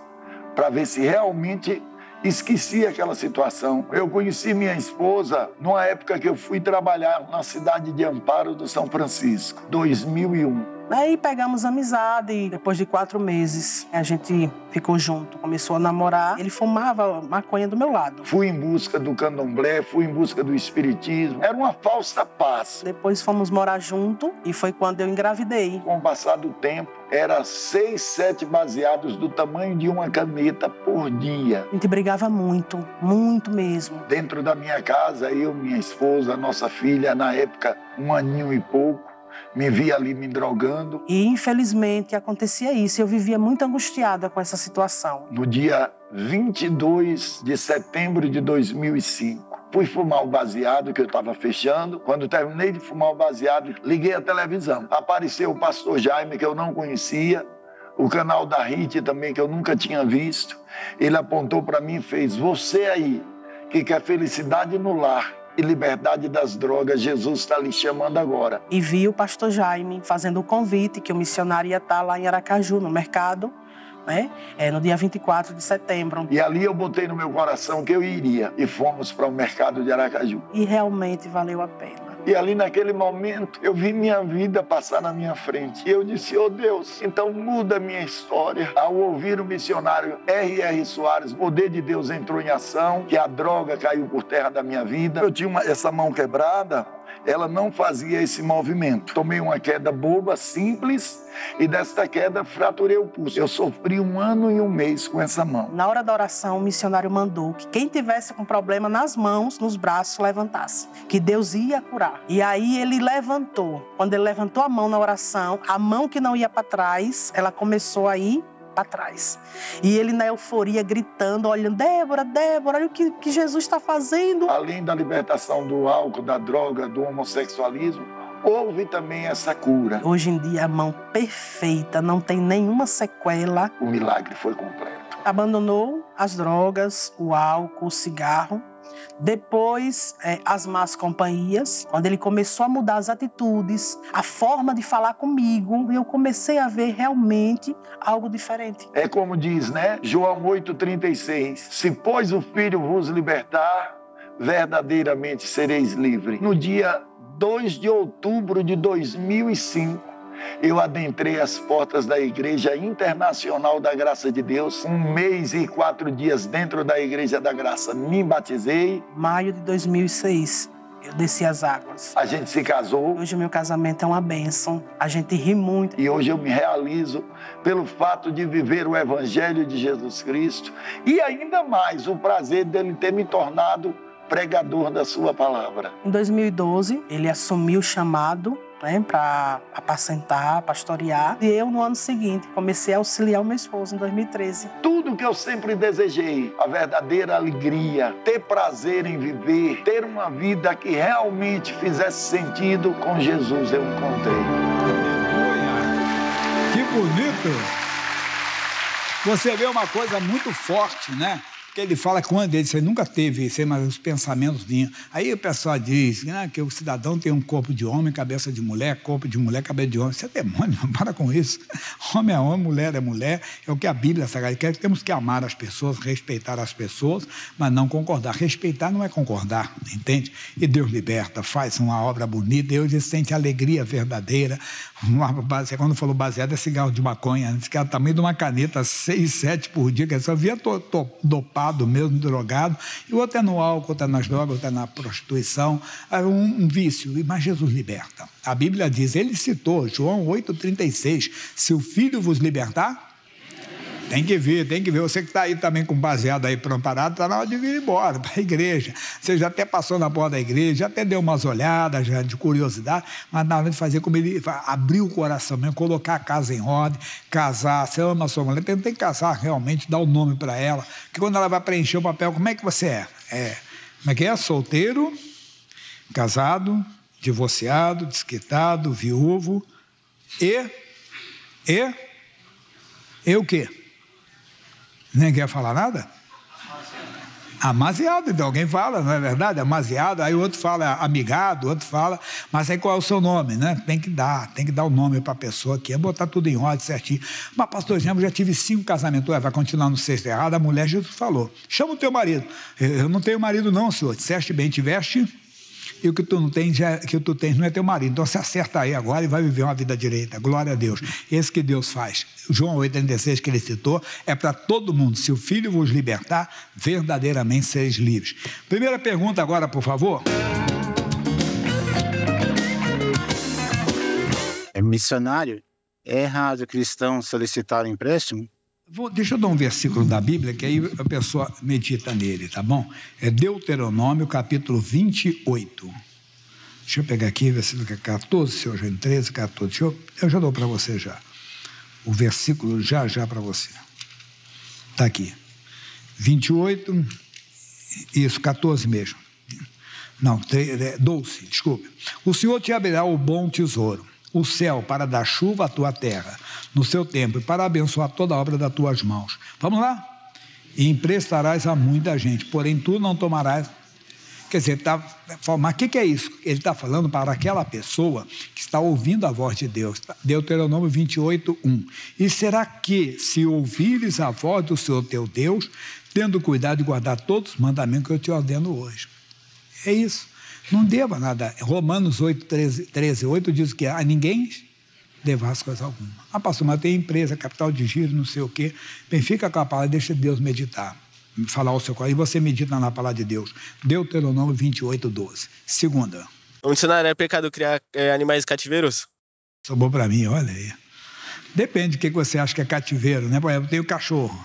para ver se realmente esquecia aquela situação. Eu conheci minha esposa numa época que eu fui trabalhar na cidade de Amparo do São Francisco, 2001. Aí pegamos amizade e depois de quatro meses a gente ficou junto, começou a namorar. Ele fumava maconha do meu lado. Fui em busca do candomblé, fui em busca do espiritismo. Era uma falsa paz. Depois fomos morar junto e foi quando eu engravidei. Com o passar do tempo, era seis, sete baseados do tamanho de uma caneta por dia. A gente brigava muito, muito mesmo. Dentro da minha casa, eu, minha esposa, nossa filha, na época, um aninho e pouco, me via ali me drogando. E infelizmente acontecia isso. Eu vivia muito angustiada com essa situação. No dia 22 de setembro de 2005, fui fumar o baseado que eu estava fechando. Quando terminei de fumar o baseado, liguei a televisão. Apareceu o pastor Jaime, que eu não conhecia, o canal da RIT também, que eu nunca tinha visto. Ele apontou para mim e fez: Você aí, que quer felicidade no lar e liberdade das drogas, Jesus está lhe chamando agora. E vi o pastor Jaime fazendo o convite que o missionário ia estar lá em Aracaju, no mercado, né? É, no dia 24 de setembro. E ali eu botei no meu coração que eu iria. E fomos para o mercado de Aracaju. E realmente valeu a pena. E ali naquele momento eu vi minha vida passar na minha frente. E eu disse: Oh Deus, então muda a minha história. Ao ouvir o missionário R.R. Soares, o poder de Deus entrou em ação, que a droga caiu por terra da minha vida. Eu tinha uma, essa mão quebrada, ela não fazia esse movimento. Tomei uma queda boba, simples, e desta queda fraturei o pulso. Eu sofri um ano e um mês com essa mão. Na hora da oração, o missionário mandou que quem tivesse com problema nas mãos, nos braços, levantasse, que Deus ia curar. E aí ele levantou. Quando ele levantou a mão na oração, a mão que não ia para trás, ela começou a ir para trás. E ele na euforia gritando, olhando, Débora, Débora, olha o que, que Jesus está fazendo. Além da libertação do álcool, da droga, do homossexualismo, houve também essa cura. Hoje em dia a mão perfeita, não tem nenhuma sequela. O milagre foi completo. Abandonou as drogas, o álcool, o cigarro depois, é, as más companhias, quando ele começou a mudar as atitudes, a forma de falar comigo, eu comecei a ver realmente algo diferente. É como diz, né? João 8,36: Se, pois, o Filho vos libertar, verdadeiramente sereis livres. No dia 2 de outubro de 2005, eu adentrei as portas da Igreja Internacional da Graça de Deus. Um mês e quatro dias dentro da Igreja da Graça, me batizei. Maio de 2006. Eu desci as águas. A gente se casou. Hoje o meu casamento é uma bênção. A gente ri muito. E hoje eu me realizo pelo fato de viver o Evangelho de Jesus Cristo e ainda mais o prazer dele ter me tornado pregador da sua palavra. Em 2012, ele assumiu o chamado né, para apacentar, pastorear. E eu, no ano seguinte, comecei a auxiliar o meu esposo, em 2013. Tudo que eu sempre desejei, a verdadeira alegria, ter prazer em viver, ter uma vida que realmente fizesse sentido com Jesus, eu encontrei. Que bonito! Você vê uma coisa muito forte, né? Porque ele fala quando ele você nunca teve isso, mas os pensamentos vinham. Aí o pessoal diz né, que o cidadão tem um corpo de homem, cabeça de mulher, corpo de mulher, cabeça de homem. Isso é demônio, (laughs) para com isso. Homem é homem, mulher é mulher. É o que a Bíblia sagrada quer. Temos que amar as pessoas, respeitar as pessoas, mas não concordar. Respeitar não é concordar, entende? E Deus liberta, faz uma obra bonita, Deus sente alegria verdadeira. Quando falou baseado, é cigarro de maconha. Esse cara tamanho de uma caneta, seis, sete por dia, que só via to, to, dopado mesmo, drogado. E outro é no álcool, outro é nas drogas, outro é na prostituição. É um, um vício. Mas Jesus liberta. A Bíblia diz, ele citou, João 8,36, se o Filho vos libertar, tem que vir, tem que ver. Você que está aí também com baseado aí pronto parado, está na hora de vir embora (laughs) para a igreja. Você já até passou na porta da igreja, já até deu umas olhadas já de curiosidade, mas na hora de fazer como ele abrir o coração mesmo, colocar a casa em ordem, casar. Você ama a sua mulher, tem, tem que casar realmente, dar o um nome para ela. Que quando ela vai preencher o papel, como é que você é? É, como é que é? Solteiro, casado, divorciado, desquitado, viúvo e. E. E o quê? Nem quer falar nada? Amaziado, então alguém fala, não é verdade? Amaziado, aí o outro fala amigado, o outro fala, mas aí qual é o seu nome, né? Tem que dar, tem que dar o nome para a pessoa aqui, é botar tudo em ordem certinho. Mas, pastor, eu já tive cinco casamentos, vai continuar no sexto errado, a mulher Jesus falou: chama o teu marido. Eu não tenho marido, não, senhor. Disseste bem, tiveste e o que tu não tens, já, que tu tens não é teu marido. Então se acerta aí agora e vai viver uma vida direita. Glória a Deus. Esse que Deus faz. João 8,36 que ele citou é para todo mundo. Se o Filho vos libertar, verdadeiramente sereis livres. Primeira pergunta agora, por favor. É missionário? É errado cristão solicitar empréstimo? Vou, deixa eu dar um versículo da Bíblia que aí a pessoa medita nele, tá bom? É Deuteronômio, capítulo 28. Deixa eu pegar aqui, versículo 14, se hoje é 13, 14. Deixa eu, eu já dou para você já. O versículo já, já para você. Está aqui. 28, isso, 14 mesmo. Não, 12, é, desculpe. O Senhor te abrirá o bom tesouro o céu para dar chuva à tua terra no seu tempo e para abençoar toda a obra das tuas mãos. Vamos lá? E emprestarás a muita gente, porém tu não tomarás Quer dizer, tá, mas o que, que é isso? Ele está falando para aquela pessoa que está ouvindo a voz de Deus. Deuteronômio 28, 1. E será que, se ouvires a voz do Senhor teu Deus, tendo cuidado de guardar todos os mandamentos que eu te ordeno hoje? É isso. Não deva nada. Romanos 8, 13, 13 8 diz que a ninguém devasse coisa alguma. Ah, pastor, mas tem empresa, capital de giro, não sei o quê. Bem, fica com a palavra, deixa Deus meditar falar o seu coração. E você medita na palavra de Deus. Deuteronômio 28, 12. Segunda. Um dicionário é pecado criar é, animais cativeiros? Sobrou para mim, olha aí. Depende do que você acha que é cativeiro, né? Por exemplo, tem o cachorro.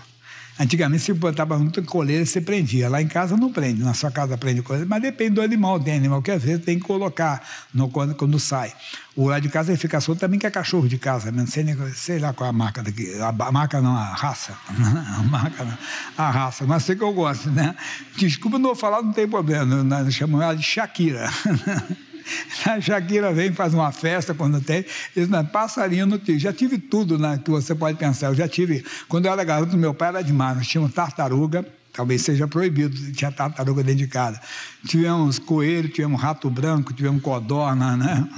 Antigamente, se botava muito coleira, você prendia. Lá em casa não prende, na sua casa prende coleira, mas depende do animal. Tem animal que às vezes tem que colocar no, quando, quando sai. O lá de casa ele fica solto também, que é cachorro de casa, não sei, nem, sei lá qual é a marca daqui. A, a marca não, a raça. (laughs) A marca não, a raça, mas sei que eu gosto, né? Desculpa, não vou falar, não tem problema. Chamam ela de Shakira. (laughs) (laughs) A Shakira vem faz uma festa quando tem. Diz, não, passarinho não tive. Já tive tudo né, que você pode pensar. Eu já tive. Quando eu era garoto, meu pai era demais. Nós tínhamos tartaruga. Talvez seja proibido, tinha tartaruga dentro de casa. Tivemos coelho, tivemos rato branco, tivemos codorna, né?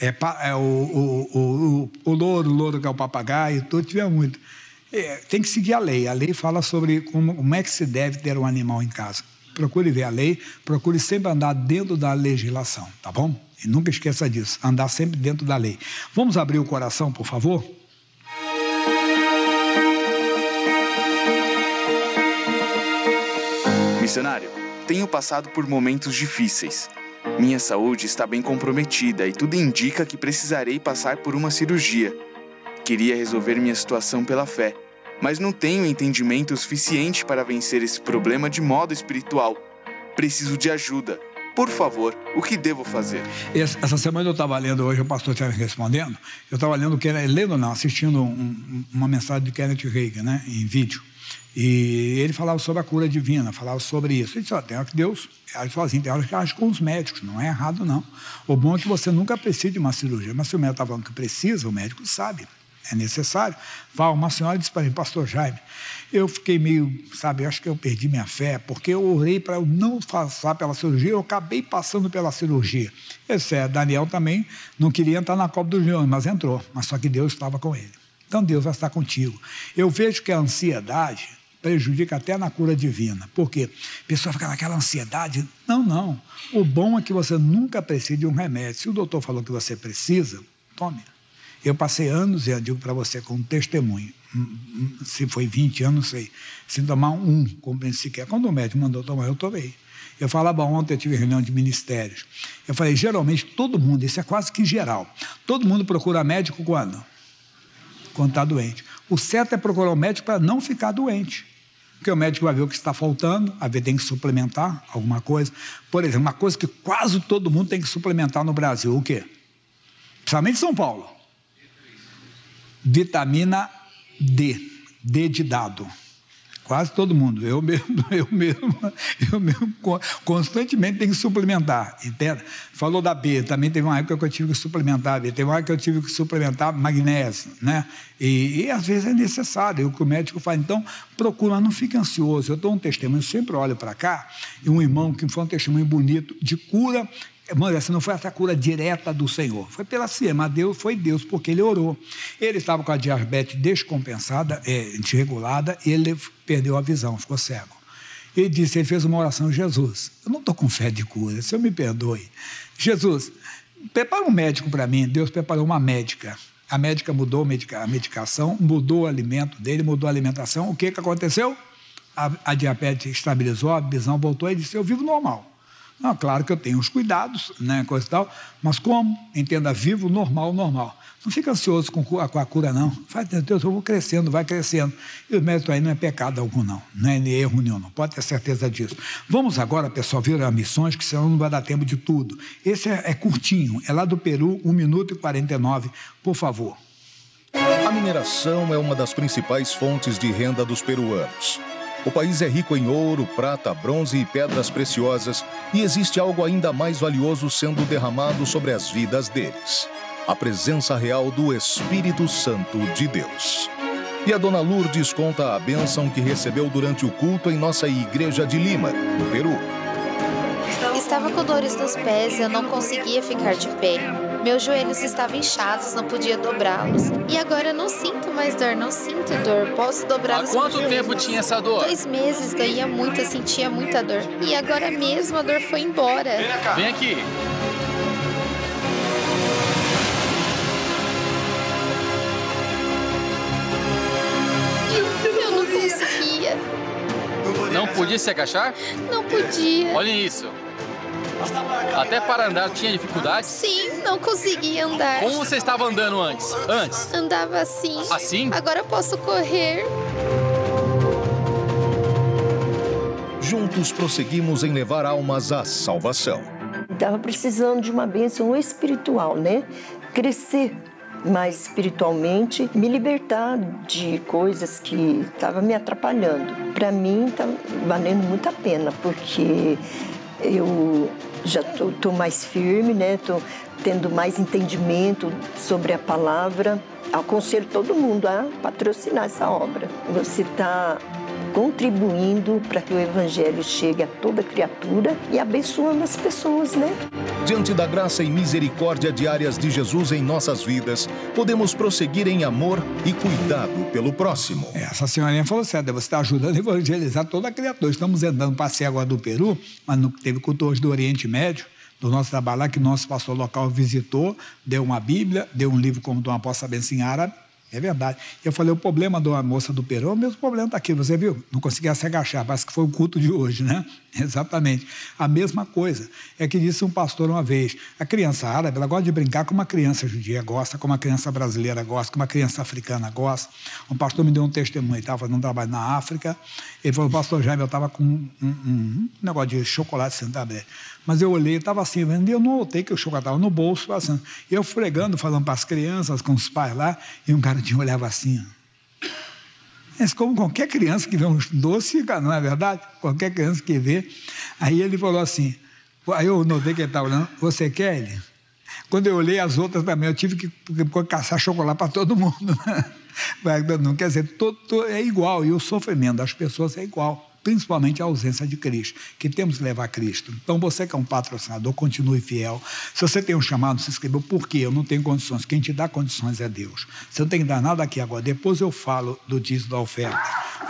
É, é o, o, o, o, louro, o louro que é o papagaio, tudo, tivemos muito. É, tem que seguir a lei. A lei fala sobre como, como é que se deve ter um animal em casa procure ver a lei, procure sempre andar dentro da legislação, tá bom? E nunca esqueça disso, andar sempre dentro da lei. Vamos abrir o coração, por favor? Missionário, tenho passado por momentos difíceis. Minha saúde está bem comprometida e tudo indica que precisarei passar por uma cirurgia. Queria resolver minha situação pela fé mas não tenho entendimento suficiente para vencer esse problema de modo espiritual. Preciso de ajuda. Por favor, o que devo fazer? Essa semana eu estava lendo, hoje o pastor estava respondendo, eu estava lendo, lendo não, assistindo um, uma mensagem de Kenneth Reagan, né, em vídeo. E ele falava sobre a cura divina, falava sobre isso. Ele disse, ó, tem hora que Deus age sozinho, tem hora que age com os médicos, não é errado não. O bom é que você nunca precisa de uma cirurgia, mas se o médico está falando que precisa, o médico sabe é necessário. Vá, uma senhora disse para mim, pastor Jaime, eu fiquei meio, sabe, acho que eu perdi minha fé, porque eu orei para eu não passar pela cirurgia, eu acabei passando pela cirurgia. Esse é, Daniel também não queria entrar na Copa dos Leões, mas entrou, mas só que Deus estava com ele. Então Deus vai estar contigo. Eu vejo que a ansiedade prejudica até na cura divina. Por quê? A pessoa fica naquela ansiedade. Não, não. O bom é que você nunca precisa de um remédio. Se o doutor falou que você precisa, tome. Eu passei anos, e eu digo para você como testemunho, hum, hum, se foi 20 anos, não sei, sem tomar um, como sequer. Quando o médico mandou tomar, eu tomei. Eu falava ontem, eu tive reunião de ministérios. Eu falei, geralmente todo mundo, isso é quase que geral, todo mundo procura médico quando? Quando está doente. O certo é procurar o médico para não ficar doente. Porque o médico vai ver o que está faltando, a ver tem que suplementar alguma coisa. Por exemplo, uma coisa que quase todo mundo tem que suplementar no Brasil, o quê? Principalmente São Paulo vitamina D, D de dado. Quase todo mundo. Eu mesmo, (laughs) eu mesmo, eu mesmo constantemente tenho que suplementar, entende? Falou da B, também teve uma época que eu tive que suplementar B, teve uma época que eu tive que suplementar magnésio, né? E, e às vezes é necessário, é o que o médico faz. Então, procura, não fique ansioso. Eu dou um testemunho, sempre olho para cá, e um irmão que foi um testemunho bonito de cura Mano, essa não foi essa cura direta do Senhor, foi pela ciência, mas Deus foi Deus, porque ele orou. Ele estava com a diabetes descompensada, é, desregulada, e ele perdeu a visão, ficou cego. Ele disse, ele fez uma oração, Jesus, eu não estou com fé de cura, se eu me perdoe. Jesus, prepara um médico para mim. Deus preparou uma médica. A médica mudou a medicação, mudou o alimento dele, mudou a alimentação. O que, que aconteceu? A, a diabetes estabilizou, a visão voltou e disse, eu vivo normal. Não, claro que eu tenho os cuidados, né, coisa e tal, mas como? Entenda vivo, normal, normal. Não fica ansioso com, a cura, não. Faz, Deus, eu vou crescendo, vai crescendo. E o médico aí não é pecado algum, não. Não é erro nenhum, não. Pode ter certeza disso. Vamos agora, pessoal, vir a missões, que senão não vai dar tempo de tudo. Esse é, é curtinho, é lá do Peru, 1 minuto e 49. Por favor. A mineração é uma das principais fontes de renda dos peruanos. O país é rico em ouro, prata, bronze e pedras preciosas, e existe algo ainda mais valioso sendo derramado sobre as vidas deles: a presença real do Espírito Santo de Deus. E a dona Lourdes conta a bênção que recebeu durante o culto em nossa igreja de Lima, no Peru estava com dores nos pés, eu não conseguia ficar de pé. Meus joelhos estavam inchados, não podia dobrá-los. E agora eu não sinto mais dor, não sinto dor. Posso dobrar Há os quanto meus tempo joelhos. tinha essa dor? Dois meses, doía muito, eu sentia muita dor. E agora mesmo a dor foi embora. Vem aqui. Eu não conseguia, Não podia se agachar? não podia. Olhem isso. Até para andar tinha dificuldade? Sim, não conseguia andar. Como você estava andando antes? Antes? Andava assim. Assim? Agora eu posso correr. Juntos prosseguimos em levar almas à salvação. Estava precisando de uma bênção espiritual, né? Crescer mais espiritualmente, me libertar de coisas que estavam me atrapalhando. Para mim, está valendo muito a pena, porque eu já estou mais firme, né? Estou tendo mais entendimento sobre a palavra. Aconselho todo mundo a patrocinar essa obra. Você está contribuindo para que o evangelho chegue a toda criatura e abençoando as pessoas, né? Diante da graça e misericórdia diárias de Jesus em nossas vidas, podemos prosseguir em amor e cuidado pelo próximo. Essa senhorinha falou certo, você está ajudando a evangelizar toda a criatura. Estamos andando passeio agora do Peru, mas não teve culto hoje do Oriente Médio, do nosso trabalho lá, que nosso pastor local visitou, deu uma Bíblia, deu um livro como de uma possa benção em árabe. É verdade. Eu falei, o problema da moça do Peru, o mesmo problema aqui, você viu? Não conseguia se agachar, parece que foi o culto de hoje, né? (laughs) Exatamente. A mesma coisa. É que disse um pastor uma vez, a criança árabe, ela gosta de brincar como uma criança judia gosta, como uma criança brasileira gosta, como uma criança africana gosta. Um pastor me deu um testemunho, estava fazendo um trabalho na África, ele falou, pastor Jaime, eu estava com um, um- um negócio de chocolate sentado, mas eu olhei, estava assim, e eu não notei que o chocolate estava no bolso, passando. E eu fregando, falando para as crianças, com os pais lá, e um garotinho olhava assim. Mas como qualquer criança que vê um doce, não é verdade? Qualquer criança que vê. Aí ele falou assim, aí eu notei que ele estava olhando, você quer ele? Quando eu olhei as outras também, eu tive que, caçar chocolate para todo mundo. né? (laughs) Mundo. Quer dizer, todo, todo- é igual, e o sofrimento das pessoas é igual, principalmente a ausência de Cristo, que temos que levar Cristo. Então, você que é um patrocinador, continue fiel. Se você tem um chamado, se inscreva. Por quê? Eu não tenho condições. Quem te dá condições é Deus. Você não tem que dar nada aqui agora. Depois eu falo do dízimo da oferta.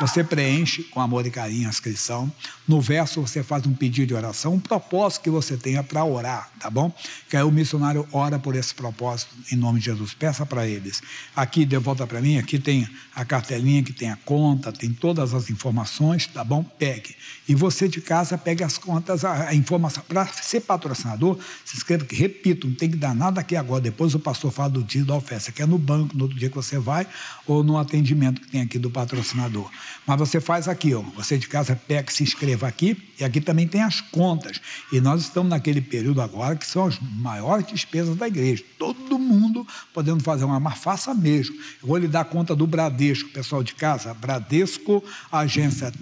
Você preenche com amor e carinho a inscrição. No verso você faz um pedido de oração, um propósito que você tenha para orar, tá bom? Que aí o missionário ora por esse propósito em nome de Jesus. Peça para eles. Aqui, de volta para mim, aqui tem a cartelinha que tem a conta, tem todas as informações, tá bom? Pegue. E você de casa pegue as contas, a, a informação. Para ser patrocinador, se inscreva, que repito, não tem que dar nada aqui agora. Depois o pastor fala do dia da oferta. que é no banco, no outro dia que você vai, ou no atendimento que tem aqui do patrocinador. Mas você faz aqui, ó. Você de casa pega, se inscreva aqui, e aqui também tem as contas. E nós estamos naquele período agora que são as maiores despesas da igreja. Todo mundo podendo fazer uma, mas faça mesmo. Eu vou lhe dar conta do Bradesco, pessoal de casa. Bradesco, agência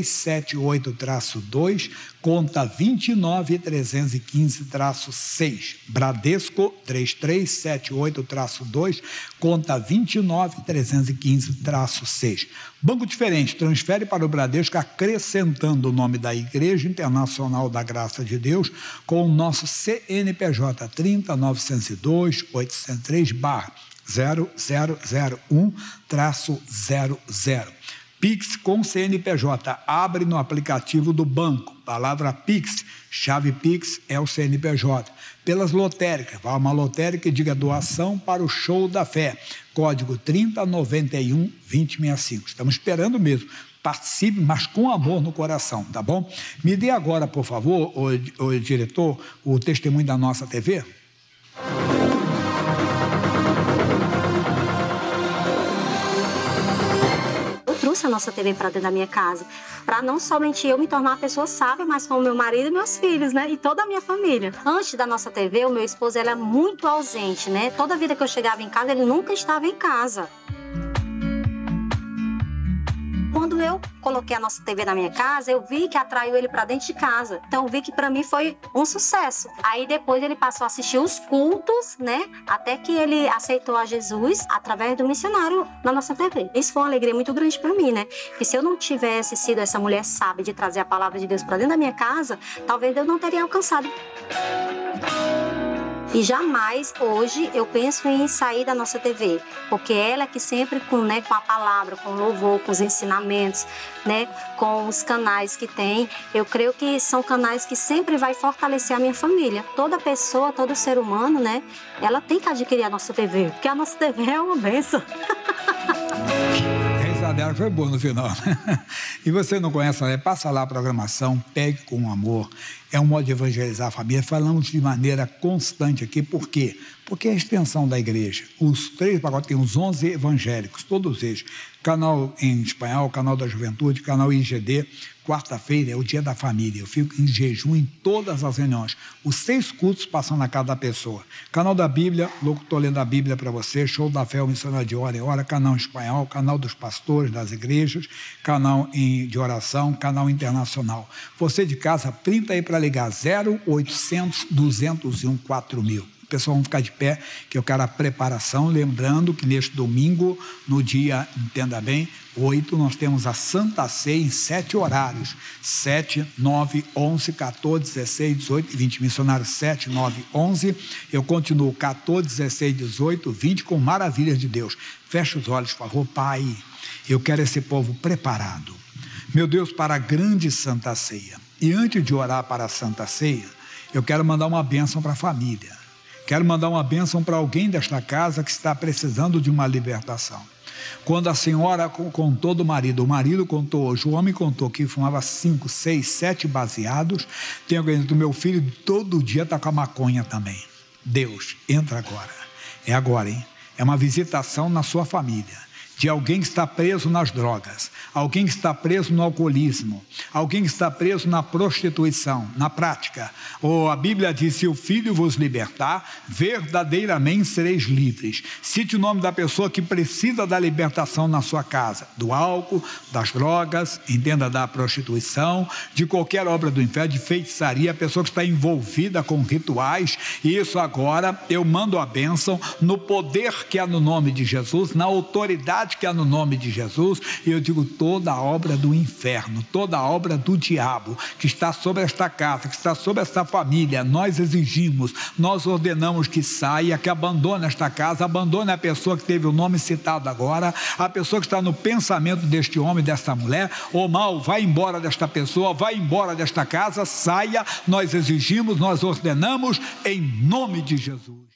3378-2, conta 29315-6. Bradesco 3378-2, conta 29315-6. Banco diferente, transfere para o Bradesco acrescentando o nome da Igreja Internacional da Graça de Deus com o nosso CNPJ 30902 803 barra 0001-00. Pix com CNPJ. Abre no aplicativo do banco. Palavra Pix. Chave Pix é o CNPJ. Pelas lotéricas. Vá a uma lotérica e diga doação para o show da fé. Código 3091-2065. Estamos esperando mesmo. Participe, mas com amor no coração, tá bom? Me dê agora, por favor, o, o diretor, o testemunho da nossa TV. Eu trouxe a nossa TV para dentro da minha casa, para não somente eu me tornar uma pessoa sábia, mas como meu marido e meus filhos, né? E toda a minha família. Antes da nossa TV, o meu esposo era muito ausente, né? Toda vida que eu chegava em casa, ele nunca estava em casa. Quando eu coloquei a nossa TV na minha casa, eu vi que atraiu ele para dentro de casa. Então eu vi que para mim foi um sucesso. Aí depois ele passou a assistir os cultos, né? Até que ele aceitou a Jesus através do missionário na nossa TV. Isso foi uma alegria muito grande para mim, né? Que se eu não tivesse sido essa mulher sábia de trazer a palavra de Deus para dentro da minha casa, talvez eu não teria alcançado. E jamais hoje eu penso em sair da nossa TV, porque ela é que sempre com, né, com a palavra, com o louvor, com os ensinamentos, né, com os canais que tem, eu creio que são canais que sempre vai fortalecer a minha família. Toda pessoa, todo ser humano, né, ela tem que adquirir a nossa TV, porque a nossa TV é uma benção. (laughs) A dela foi boa no final. (laughs) e você não conhece, né? passa lá a programação, pegue com amor é um modo de evangelizar a família. Falamos de maneira constante aqui, por quê? Porque é a extensão da igreja. Os três pacotes têm os 11 evangélicos, todos eles. Canal em espanhol, canal da juventude, canal IGD. Quarta-feira é o dia da família. Eu fico em jejum em todas as reuniões. Os seis cultos passam na casa da pessoa. Canal da Bíblia, louco, estou lendo a Bíblia para você. Show da fé, o missionário de hora e hora. Canal espanhol, canal dos pastores das igrejas. Canal em, de oração, canal internacional. Você de casa, printa aí para ligar 0800 201 4000. O pessoal vão ficar de pé, que eu quero a preparação. Lembrando que neste domingo, no dia, entenda bem, 8, nós temos a Santa Ceia em sete horários: 7, 9, 11, 14, 16, 18 e 20. Missionário 7, 9, 11. Eu continuo 14, 16, 18, 20 com maravilhas de Deus. Feche os olhos, por favor, Pai. Eu quero esse povo preparado. Meu Deus, para a grande Santa Ceia. E antes de orar para a Santa Ceia, eu quero mandar uma bênção para a família. Quero mandar uma bênção para alguém desta casa que está precisando de uma libertação. Quando a senhora contou do marido, o marido contou hoje, o homem contou que fumava cinco, seis, sete baseados, tem alguém do meu filho todo dia está com a maconha também. Deus, entra agora. É agora, hein? É uma visitação na sua família de alguém que está preso nas drogas, alguém que está preso no alcoolismo, alguém que está preso na prostituição, na prática. Ou a Bíblia diz: se o Filho vos libertar, verdadeiramente sereis livres. Cite o nome da pessoa que precisa da libertação na sua casa, do álcool, das drogas, entenda da prostituição, de qualquer obra do inferno, de feitiçaria, a pessoa que está envolvida com rituais. E isso agora eu mando a bênção no poder que há no nome de Jesus, na autoridade que há no nome de Jesus, e eu digo toda obra do inferno, toda obra do diabo que está sobre esta casa, que está sobre esta família, nós exigimos, nós ordenamos que saia, que abandone esta casa, abandone a pessoa que teve o nome citado agora, a pessoa que está no pensamento deste homem, desta mulher, o mal, vai embora desta pessoa, vai embora desta casa, saia, nós exigimos, nós ordenamos em nome de Jesus.